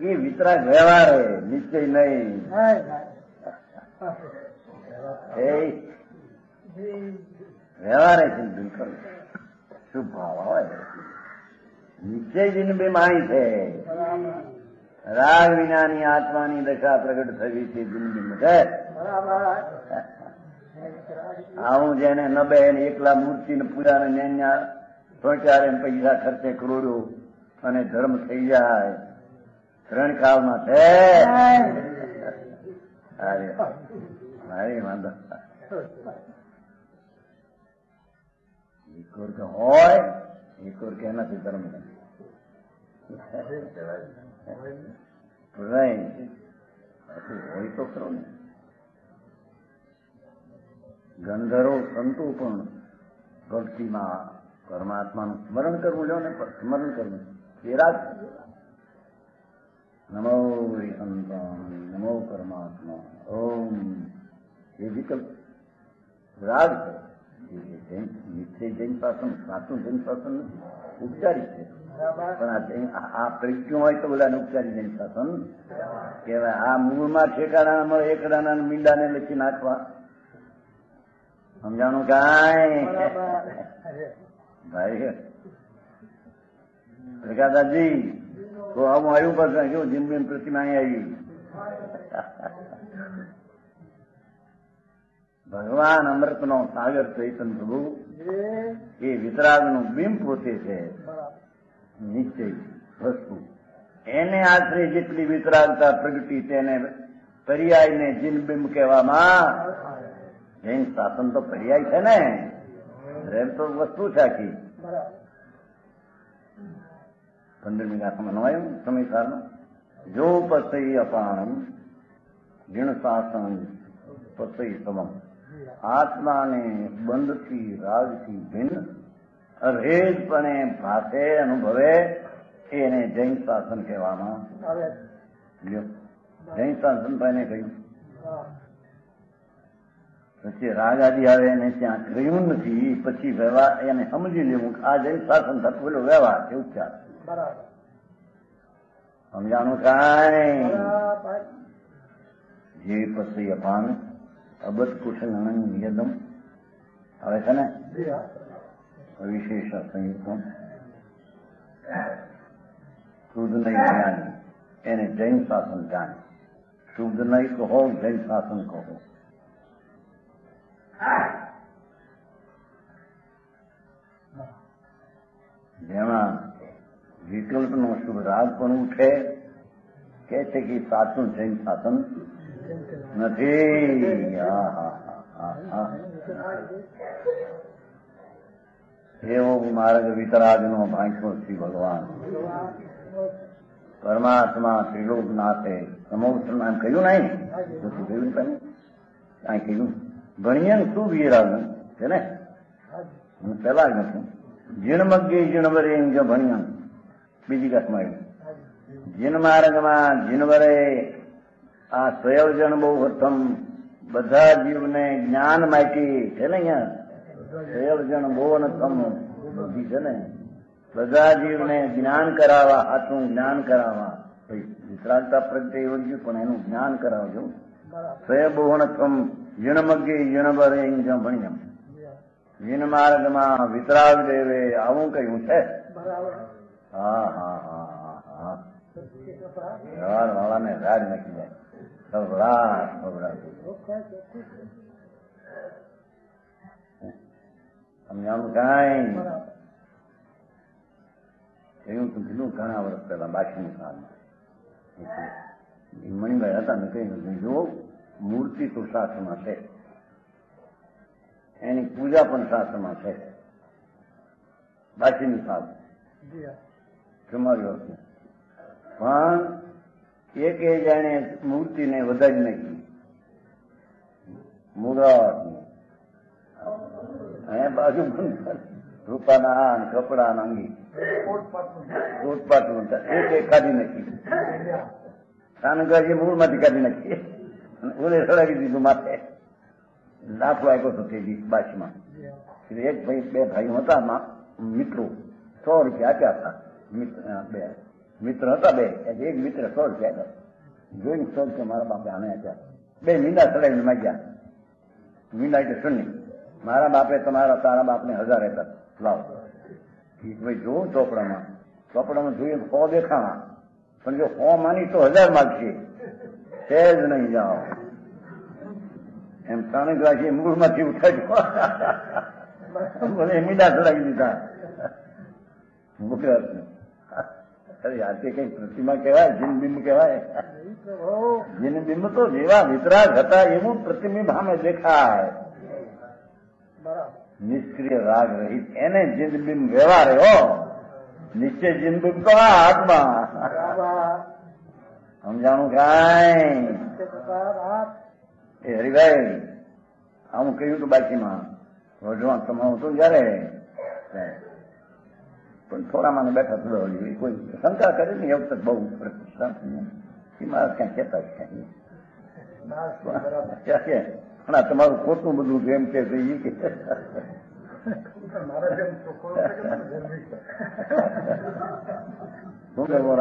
એ વિતરાગ વ્યવહાર નિશ્ચય નહીં. વ્યવહારે જીન બિંબ કરે. ભાવ હોય નિશ્ચય જીન બિંબ આણી છે. રાગ વિનાની આત્માની દશા પ્રગટ થવી છે બિંબ આવું જેને ન બે એકલા મૂર્તિ ને પૂજા ને ન્યા સોચારે પૈસા ખર્ચે કરોડો અને ધર્મ થઈ જાય. ત્રણ કાળમાં છે. અરે અરે વાંધો. એક હોય, એક કે એનાથી ધર્મ નહીં હોય તો ખરો ને ગંધર્વો સંતો પણ ભક્તિમાં પરમાત્માનું સ્મરણ કરવું લો ને સ્મરણ કરવું એ રાગ છે. નમો હરિહંતાન નમો પરમાત્મા ઓમ એ વિકલ્પ રાગ છે એ જૈન નિશ્ચય જૈન શાસન સાચું જૈન શાસન નથી ઉપચારી છે બરાબર પણ આ જૈન આ- આ પ્રજ્ઞ હોય તો બધાને ઉપચારી જૈન શાસન કહેવાય આ મૂળમાં ઠેકાણા મળે એકડાના ને મીંડાને લખી નાખવા સમજાણું કાંઈ બરાબર ભાઈ પ્રકાદાજી તો આવું આવ્યું પાછું કેવું જીમબીમ પ્રતિમા અહીં આવી ભગવાન અમૃતનો સાગર ચૈતન પ્રભુ જી એ વિતરાગનું બિંબ પોતે છે બરાબર નિશ્ચય વસ્તુ એને આશરે જેટલી વિતરાગતા પ્રગટી તેને પર્યાયને જીનબિંબ કહેવામાં જૈન શાસન તો પર્યાય છે ને રેમ તો વસ્તુ છે આખી બરાબર પંદરમી ગાથામાં નવાયું સમય સારનો જો પસઈ અપાણમ જીણ શાસન પસઈ સમમ આત્માને બંધથી રાગથી ભિન્ન અભેદપણે ભાષે અનુભવે એને જૈન શાસન કહેવામાં આવે લ્યો જૈન શાસન તો એને કહ્યું હા પછી રાગ આદિ આવે એને ત્યાં કહ્યું નથી પછી વ્યવહાર એને સમજી લેવું કે આ જૈન શાસન થતું પેલો વ્યવહાર છે ઉપચાર બરાબર સમજાણું કાંઈ બરાબર જે પછી અપાન અબત કુશલ અનંગ નિયદમ આવે છે ને જી હા વિશેષ સંયુક્ત શુદ્ધ નહીં જ્ઞાની એને જૈન શાસન જાણે શુદ્ધ નહીં કહો જૈન શાસન કહો જેમાં વિકલ્પનો શુભ રાગ પણ ઉઠે કે છે કે સાચું જૈન શાસન નથી હા હા હા હા હા એવો માર્ગ વિતરાગનો ભાંખો શ્રી ભગવાન પરમાત્મા ત્રિલોકનાથે સમોત્સવ એમ કહ્યું નહીં તો શું કહ્યું તમે કાંઈ કહ્યું ભણિયન શું વિરાગ છે ને હું પેલા જ નથી જીણમગ્ગે જીણવરે એમ કે ભણિયન બીજી કથમાં આવ્યું જીન માર્ગમાં જીનવરે આ સ્વયંજન બહુ પ્રથમ બધા જીવને જ્ઞાન માટી છે ને અહીંયા પ્રયોજન બોવનતમ બધી છે ને બધા જીવને જ્ઞાન કરાવવા આટલું જ્ઞાન કરાવવા ભાઈ વિતરાગતા પ્રગટે એવું ગયું પણ એનું જ્ઞાન કરાવજો બરાબર સ્વયં બોહનત્વમ જીણમગ્ગી જીણભરે ભણ્યમ જીન માર્ગમાં વિતરાગ દેવે આવું કયું છે હા હા હા હા હા વ્યવહાર વાળાને રાજ નાખી જાય કાંઈ એવું તો ઘણા વર્ષ પહેલા મણિભાઈ હતા ને કહ્યું જો મૂર્તિ તો શાસ્ત્રમાં છે. એની પૂજા પણ શાસ્ત્રમાં છે. બાકીની સાથ તમારી વસ્તુ પણ એક એ જાણે મૂર્તિને વધારી નાખી મુરત એ બાજુ રૂપાના અને કપડા અંગી કોટપાટનું એક એક કાઢી નાખી સાનગાજી મૂળમાંથી કાઢી નાખી અને ઓલે સળાવી દીધું માથે દાખલો આપ્યો હતો તે દિવસ બાસમાં એક ભાઈ બે ભાઈઓ હતા માં મિત્રો સો રૂપિયા આપ્યા હતા મિત્ર બે મિત્ર હતા બે એક મિત્ર સો રૂપિયા આપ્યા જોઈને સો રૂપિયા મારા બાપે આને આપ્યા બે મીંડા ચડાવીને માગ્યા મીંડા એટલે સુની મારા બાપે તમારા તારા બાપને હજાર આપ્યા લાવ ભાઈ જોઉં ચોપડામાં ચોપડામાં જોઈએ સો દેખાવા પણ જો સો માની તો હજાર માગશે સહેજ નહીં જાઓ એમ ત્રણ ગ્લાસી મૂળમાંથી ઉઠાડ્યો મને મીંડા ચડાવી દીધા ગુજરાત અરે આજે કઈ પ્રતિમા કહેવાય જીનબિંબ કહેવાય જીનબિંબ તો જેવા વિતરાગ હતા એવું પ્રતિબિંબ સામે દેખાય નિષ્ક્રિય રાગ રહિત એને જીનબિંબ વ્યવહાર હો નિશ્ચય જીનબિંબ તો આ હાથમાં સમજાણું કાંઈ એ હરિભાઈ આવું કહ્યું હતું બાકીમાં વઢવાણ તમારું હતું જયારે પણ થોડા મને બેઠા થોડો કોઈ શંકા કરે ને, એવું તો બહુ મારા ક્યાં કહેતા જ ક્યાં પણ તમારું ખોટું બધું જેમ કે એ કે.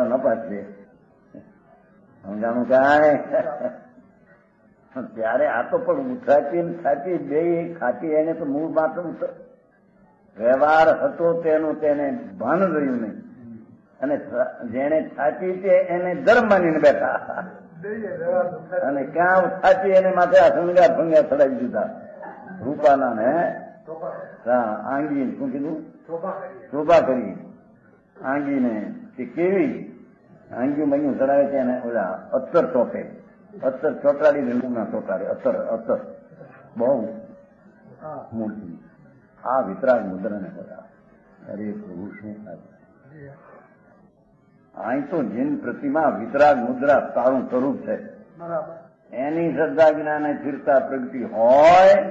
નપાસ છે. સમજાણું કાંઈ? ત્યારે આ તો પણ ને ખાતી બે, ખાતી એને તો મૂળ માત્ર વ્યવહાર હતો તેનું તેને ભાન રહ્યું નહીં. અને જેને થાચી તે એને ધર્મ માનીને બેઠા. અને ક્યાં થાચી એને માથે આ સંગા ભંગા ચડાવી દીધા? રૂપાના ને આંગી શું કીધું? શોભા કરી. આંગીને તે કેવી? આંગી બન્યું ચડાવે છે એને ઓલા અત્તર ચોપે અત્તર ચોટાડી ના ચોટાડે અત્તર અત્તર. બહુ મૂર્તિ આ વિતરાગ મુદ્રાને બધા. અરે પ્રભુ શું અહીં તો જીન પ્રતિમા વિતરાગ મુદ્રા તારું સ્વરૂપ છે. એની શ્રદ્ધા જ્ઞાને ફિરતા પ્રગતિ હોય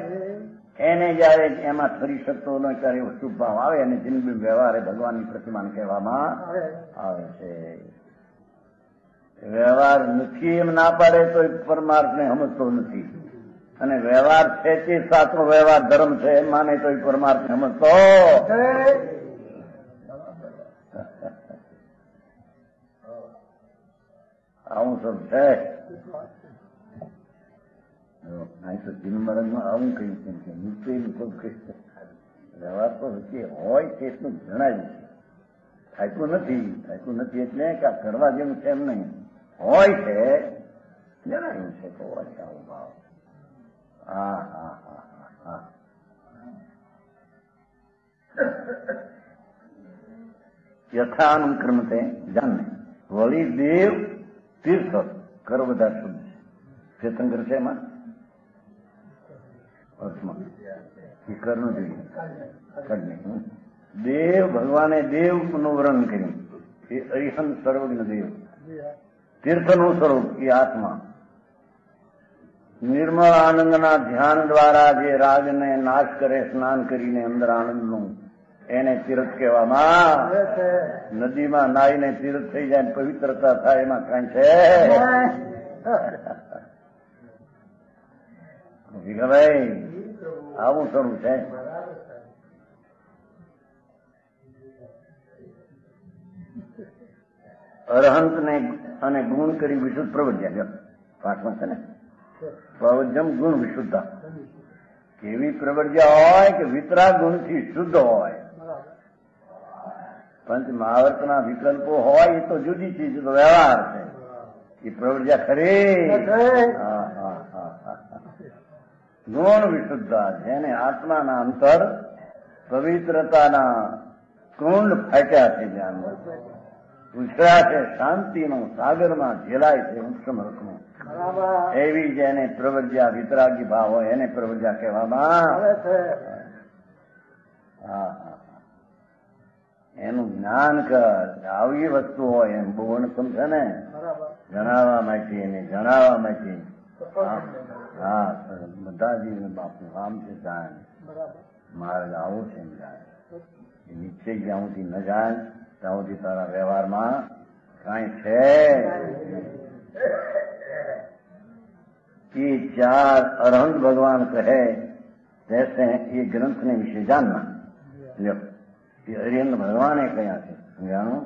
એને જયારે એમાં ફરી શકતો ન ત્યારે એવો શુભ ભાવ આવે અને વ્યવહાર વ્યવહારે ભગવાનની પ્રતિમાને કહેવામાં આવે. છે. વ્યવહાર નથી એમ ના પાડે તો પરમાર્થને સમજતો નથી. અને વ્યવહાર છે કે સાચો વ્યવહાર, ધર્મ છે, એમ માને તો પરમાર્થ સમજતો. આવું સબ છે? તો આવું કહ્યું છે કે નીચેનું સબ કહ્યું વ્યવહાર તો વચ્ચે હોય તેટલું જણાવ્યું છે. થાક્યું નથી થાક્યું નથી એટલે કે આ કરવા જેવું છે એમ નહીં. હોય છે જણાવ્યું છે તો હોય આવું ભાવ. हाँ यथानुक्रम से जानने वली देव तीर्थ कर्म दर्शन तीर्थंकर से माँ और कर्ण। जी करने देव, भगवाने देव अनुवरण करी। अरिहन सर्वज्ञ देव। तीर्थ नु स्वरूप की आत्मा। નિર્મળ આનંદના ધ્યાન દ્વારા જે રાજને નાશ કરે, સ્નાન કરીને અંદર આનંદનું એને તીર્થ કહેવામાં નદીમાં નાઈને તીર્થ થઈ જાય પવિત્રતા થાય, એમાં કાંઈ છે? ભાઈ, આવું સ્વરૂપ છે. અરહંત ને અને ગુણ કરી વિશુદ્ધ પ્રવજ્યા પાઠમાં છે ને? પવજમ ગુણ વિશુદ્ધ કેવી પ્રવૃત્તિયા હોય કે વિતરાગ ગુણથી શુદ્ધ હોય પંચ મહાવર્તના વિકલ્પો હોય એ તો જુદી ચીજ તો વ્યવહાર છે એ પ્રવૃત્તિયા ખરી હા, હા, હા, હા. ગુણ વિશુદ્ધ જેને આત્માના અંતર પવિત્રતાના કુંડ ફાટ્યા છે જ્ઞાન ઉછળ્યા છે શાંતિનો સાગરમાં ઝેલાય છે ઉત્સમરકનું એવી જેને પ્રવજ્યા વિતરાગી ભાવ હોય એને પ્રવજ્યા કહેવામાં હા, હા. એનું જ્ઞાન કર આવી વસ્તુ હોય એમ બહુ સમજે ને જણાવવા માટે એને જણાવવા માટે હા, હા બધા જીવને બાપનું કામ છે જાણ માર્ગ આવો છે એમ જાણ એ નીચે જ્યાં સુધી ન જાય ત્યાં સુધી તારા વ્યવહારમાં કાંઈ છે ये चार अरहंत भगवान कहे जैसे ये ग्रंथ ने विषय जानना लो ये अरिहंत भगवान है कया से जानो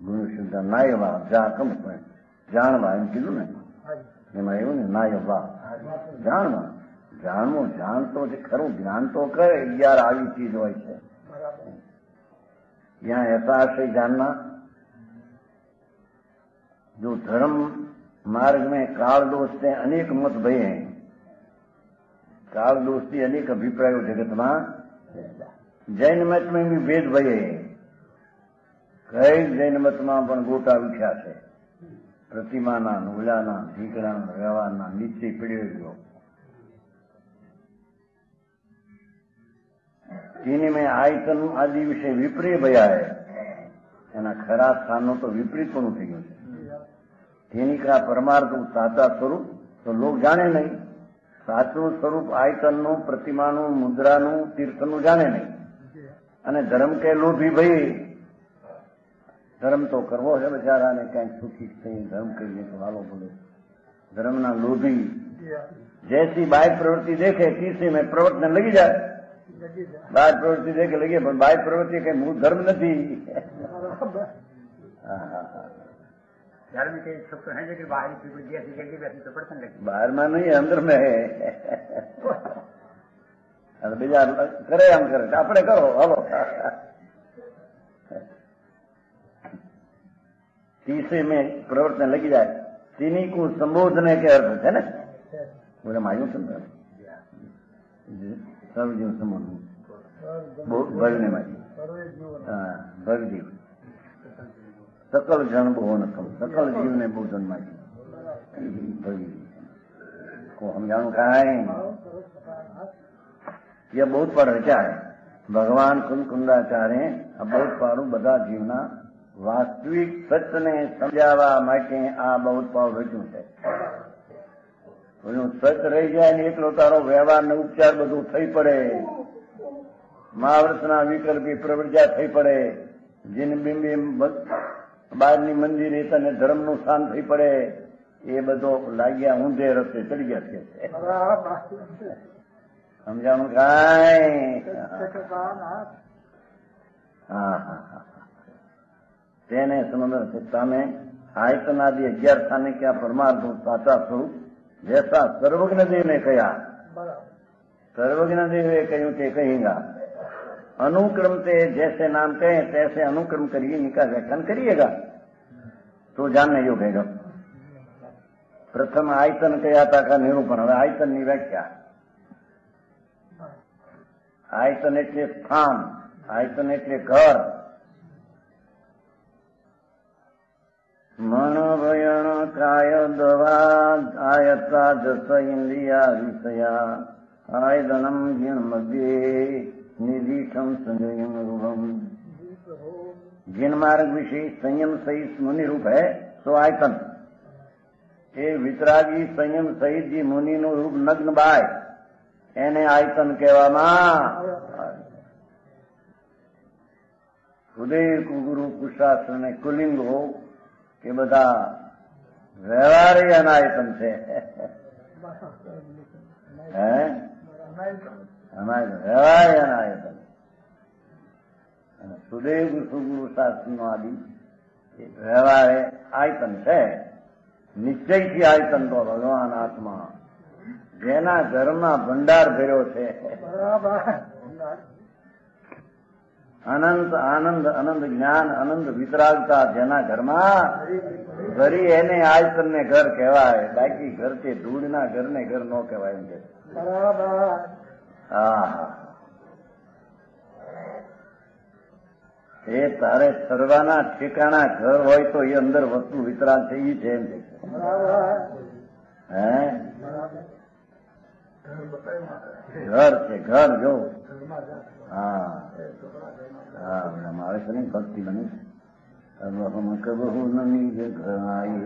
ગુણ શુદ્ધ નાય ભાવ જા કમ પણ જાણવા એમ કીધું ને એમાં એવું ને નાય ભાવ જાણવા જાણવું જાણતો જે ખરું જ્ઞાન તો કરે અગિયાર આવી ચીજ હોય છે यहाँ ऐसा आशय जानना जो धर्म मार्ग में काल दोष से अनेक मत भय हैं काल दोष से अनेक अभिप्रायो जगत में જૈન મતમાં બી ભેદ ભયે કઈ જૈન મતમાં પણ ગોટા ઉઠ્યા છે પ્રતિમાના ઓલાના ઢીકડાના વ્યવહારના નીચે પીડ્યો ગયો ઇનિમે આયતનનું આદિ વિશે વિપરી ભયા એના ખરા સ્થાનનું તો વિપરીતપણું થઈ ગયું છે જેની કા પરમાર્થ સાચા સ્વરૂપ તો લોક જાણે નહીં સાચું સ્વરૂપ આયતનનું પ્રતિમાનું મુદ્રાનું તીર્થનું જાણે નહીં અને ધર્મ કે લોભી ભાઈ ધર્મ તો કરવો છે બચારાને ક્યાંક સુખી થઈ ધર્મ કહીએ તો હાલો બોલે ધર્મના લોભી જૈસી બાય પ્રવૃત્તિ દેખે તીસી મેં પ્રવૃત્તિને લગી જાય है जो कि बाहरी पीपल जैसी जल्दी वैसी तो पड़ता लगे बाहर में नहीं है अंदर में है। अरे बीजा करे अपने करो हलो तीसरे में प्रवर्तन लगी जाए। तीनी को संबोधने के अर्थ है ना? पूरे मायू समझ सब जीव संबोधन भरने मायू हाँ भर जीव सकल जन बोधन कम सकल जीव ने बोधन मायू भरी को हम जानू कहा है यह बहुत पर रचा है ભગવાન કુંદકુંદાચાર્ય આ બહુ પારું બધા જીવના વાસ્તવિક સત્યને સમજાવવા માટે આ બહુ પાવ રચ્યું છે એનો સત રહી જાય ને એટલો તારો વ્યવહાર ને ઉપચાર બધું થઈ પડે મહાવર્તના વિકલ્પી પ્રવૃત્યા થઈ પડે જીન બિંબી બહારની મંદિરે તને ધર્મનું સ્થાન થઈ પડે એ બધો લાગ્યા ઊંધે રસ્તે ચડી ગયા છે સમજાણું કાંઈ હા હા તેને સમજ તમે આયતનાદી અગિયાર સ્થાને ક્યાં પરમાર્થ સાચા સ્વરૂપ जैसा सर्वज्ञ देव ने कहा सर्वज्ञ देव ने कहूं के कहेगा अनुक्रम से जैसे नाम कहे तैसे अनुक्रम करिए इनका व्याख्यान करिएगा तो जानने योग्य है प्रथम आयतन कया था का निरूपण હવે આયતનની વ્યાખ્યા આયતન એટલે સ્થાન આયતન એટલે ઘર મણ ભયણ કાય દવા આયતા જસ ઇન્દ્રિયા વિષયા આયદનમ જીણ મધ્યે નિધિઠમ સંજયમ રૂપમ जिन मार्ग विषय संयम सहित मुनि रूप है सो आयतन એ વિતરાગી સંયમ સહિત જે મુનિનું રૂપ નગ્ન બાય એને આયતન કહેવામાં ઉદય કુગુરુ કુશાસ્ત્ર ને કુલિંગો એ બધા વ્યવહારી અનાયતન છે. હે? સુદેવ સુગુરુ શાસ્ત્રનો આદિ એ વ્યવહારે આયતન છે. નિશ્ચયથી આયતન તો ભગવાન આત્મા. જેના ઘરમાં ભંડાર ભર્યો છે. અનંત, આનંદ, અનંત જ્ઞાન, અનંત વિતરાગતા જેના ઘરમાં ઘરી એને આજ તમને ઘર કહેવાય, બાકી ઘર છે ધૂળના ઘરને ઘર ન કહેવાય એમ કે એ તારે સર્વાના ઠેકાણા ઘર હોય તો એ અંદર વસ્તુ વિતરાગ છે છે એમ કે ઘર છે, ઘર જો. હા. और हमारे तो नहीं भक्ति बने अब हम कबहू नमी घर आई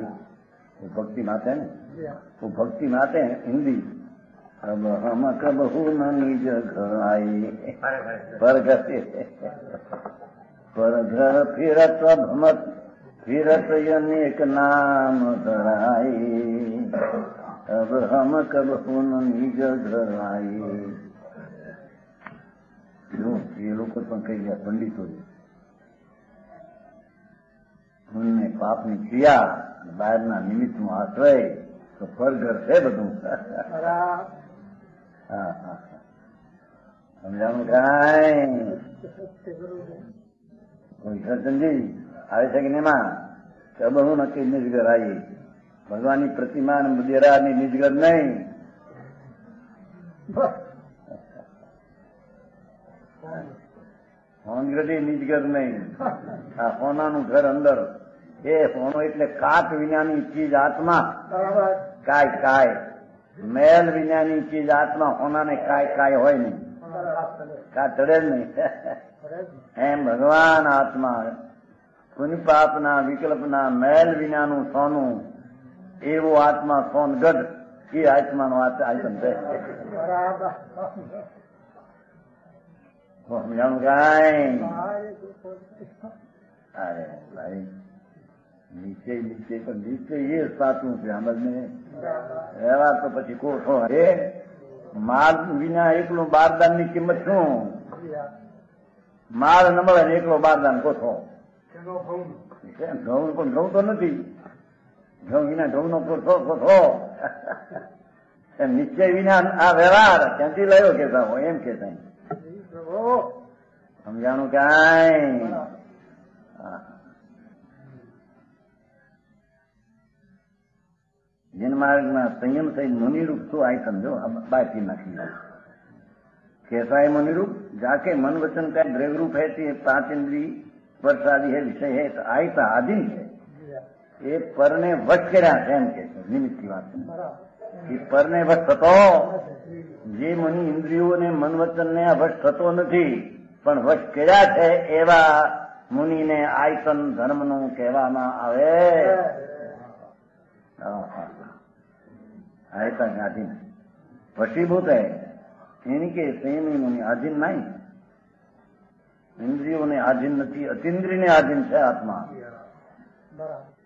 वो भक्ति माते हैं वो भक्ति माते हैं हिंदी अब हम कब न निज घर आए पर घर पर घर फिरत भमत फिरत अनेक नाम धराई अब हम कब न निज घर आए જો એ લોકો પણ કહી ગયા પંડિતો પુણ્ય પાપની ક્રિયા બહારના નિમિત્તનો આશ્રય તો ફરઘર છે બધું હા હા હા. સમજાણું કાંઈ કોઈ સજ્જનજી આવે છે કે નહીં કે બહુ નક્કી નિજગર આવી ભગવાનની પ્રતિમા અને મુદેરાની નિજગર નહીં હોનગઢી નિજગર નહીં. આ સોનાનું ઘર અંદર. એ સોનો એટલે કાટ વિનાની ચીજ આત્મા. કાય કાય મેલ વિનાની ચીજ આત્મા સોનાને કાય કાય હોય નહીં. કા ચડે જ નહીં. એમ ભગવાન આત્મા કુનિપાપના વિકલ્પના મેલ વિનાનું સોનું એવો આત્મા સોનગઢ એ આત્માનો આયોજન છે સમજાણું કાંઈ અરે ભાઈ નીચે નીચે પણ નીચે એ સાચું છે સમજ ને રહેવા તો પછી કોઠો હે માલ વિના એકલું બારદાન ની કિંમત શું માલ ન મળે ને એકલો બારદાન કોઠો કેમ? ઘઉં પણ ઘઉં તો નથી ઘઉં વિના ઘઉં નો કોઠો કોઠો એમ નિશ્ચય વિના આ વ્યવહાર ક્યાંથી લયો કેતા હોય એમ કેતા સમજાણું કાંઈ હા. જન્માર્ગમાં સંયમ સહિત મુનિરૂપ શું આય સમજો બાકી નાખી कैसा है मनुरूप जाके मन वचन का द्रव्य रूप है तो ये पांच इंद्री स्पर्श आदि है विषय है तो आयता आदिम है એ પરને વશ કર્યા છે એમ કે છે નિમિત્તની વાત છે પર ને વશ થતો જે મની ઇન્દ્રિયોને મન વચનને વશ થતો નથી પણ વશ કર્યા છે એવા મુનિને આયતન ધર્મનું કહેવામાં આવે આયતન આધીન વશીભૂત હે એની કે સંયમી મુનિ આધીન નહીં ઇન્દ્રિયોને આધીન નથી અતિન્દ્રિયને આધીન છે આત્મા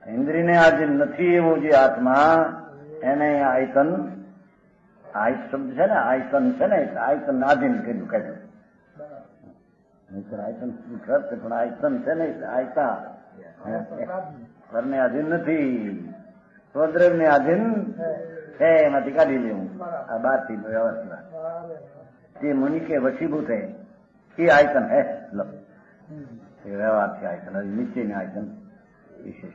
ઇન્દ્રિયને આધીન નથી એવો જે આત્મા એને આયતન આય શબ્દ છે ને આયતન છે ને એટલે આયતન આધીન કર્યું કહ્યું નહીંતર આયતન ઘર છે પણ આયતન છે ને એટલે આયતા ઘરને આધીન નથી સ્વદ્રવ્યને આધીન છે એમાંથી કાઢી લેવું આ બારથી વ્યવસ્થા તે मुनि के वशीभूत है ये आयतन है लो ये व्यवहार के आयतन और नीचे में आयतन विशेष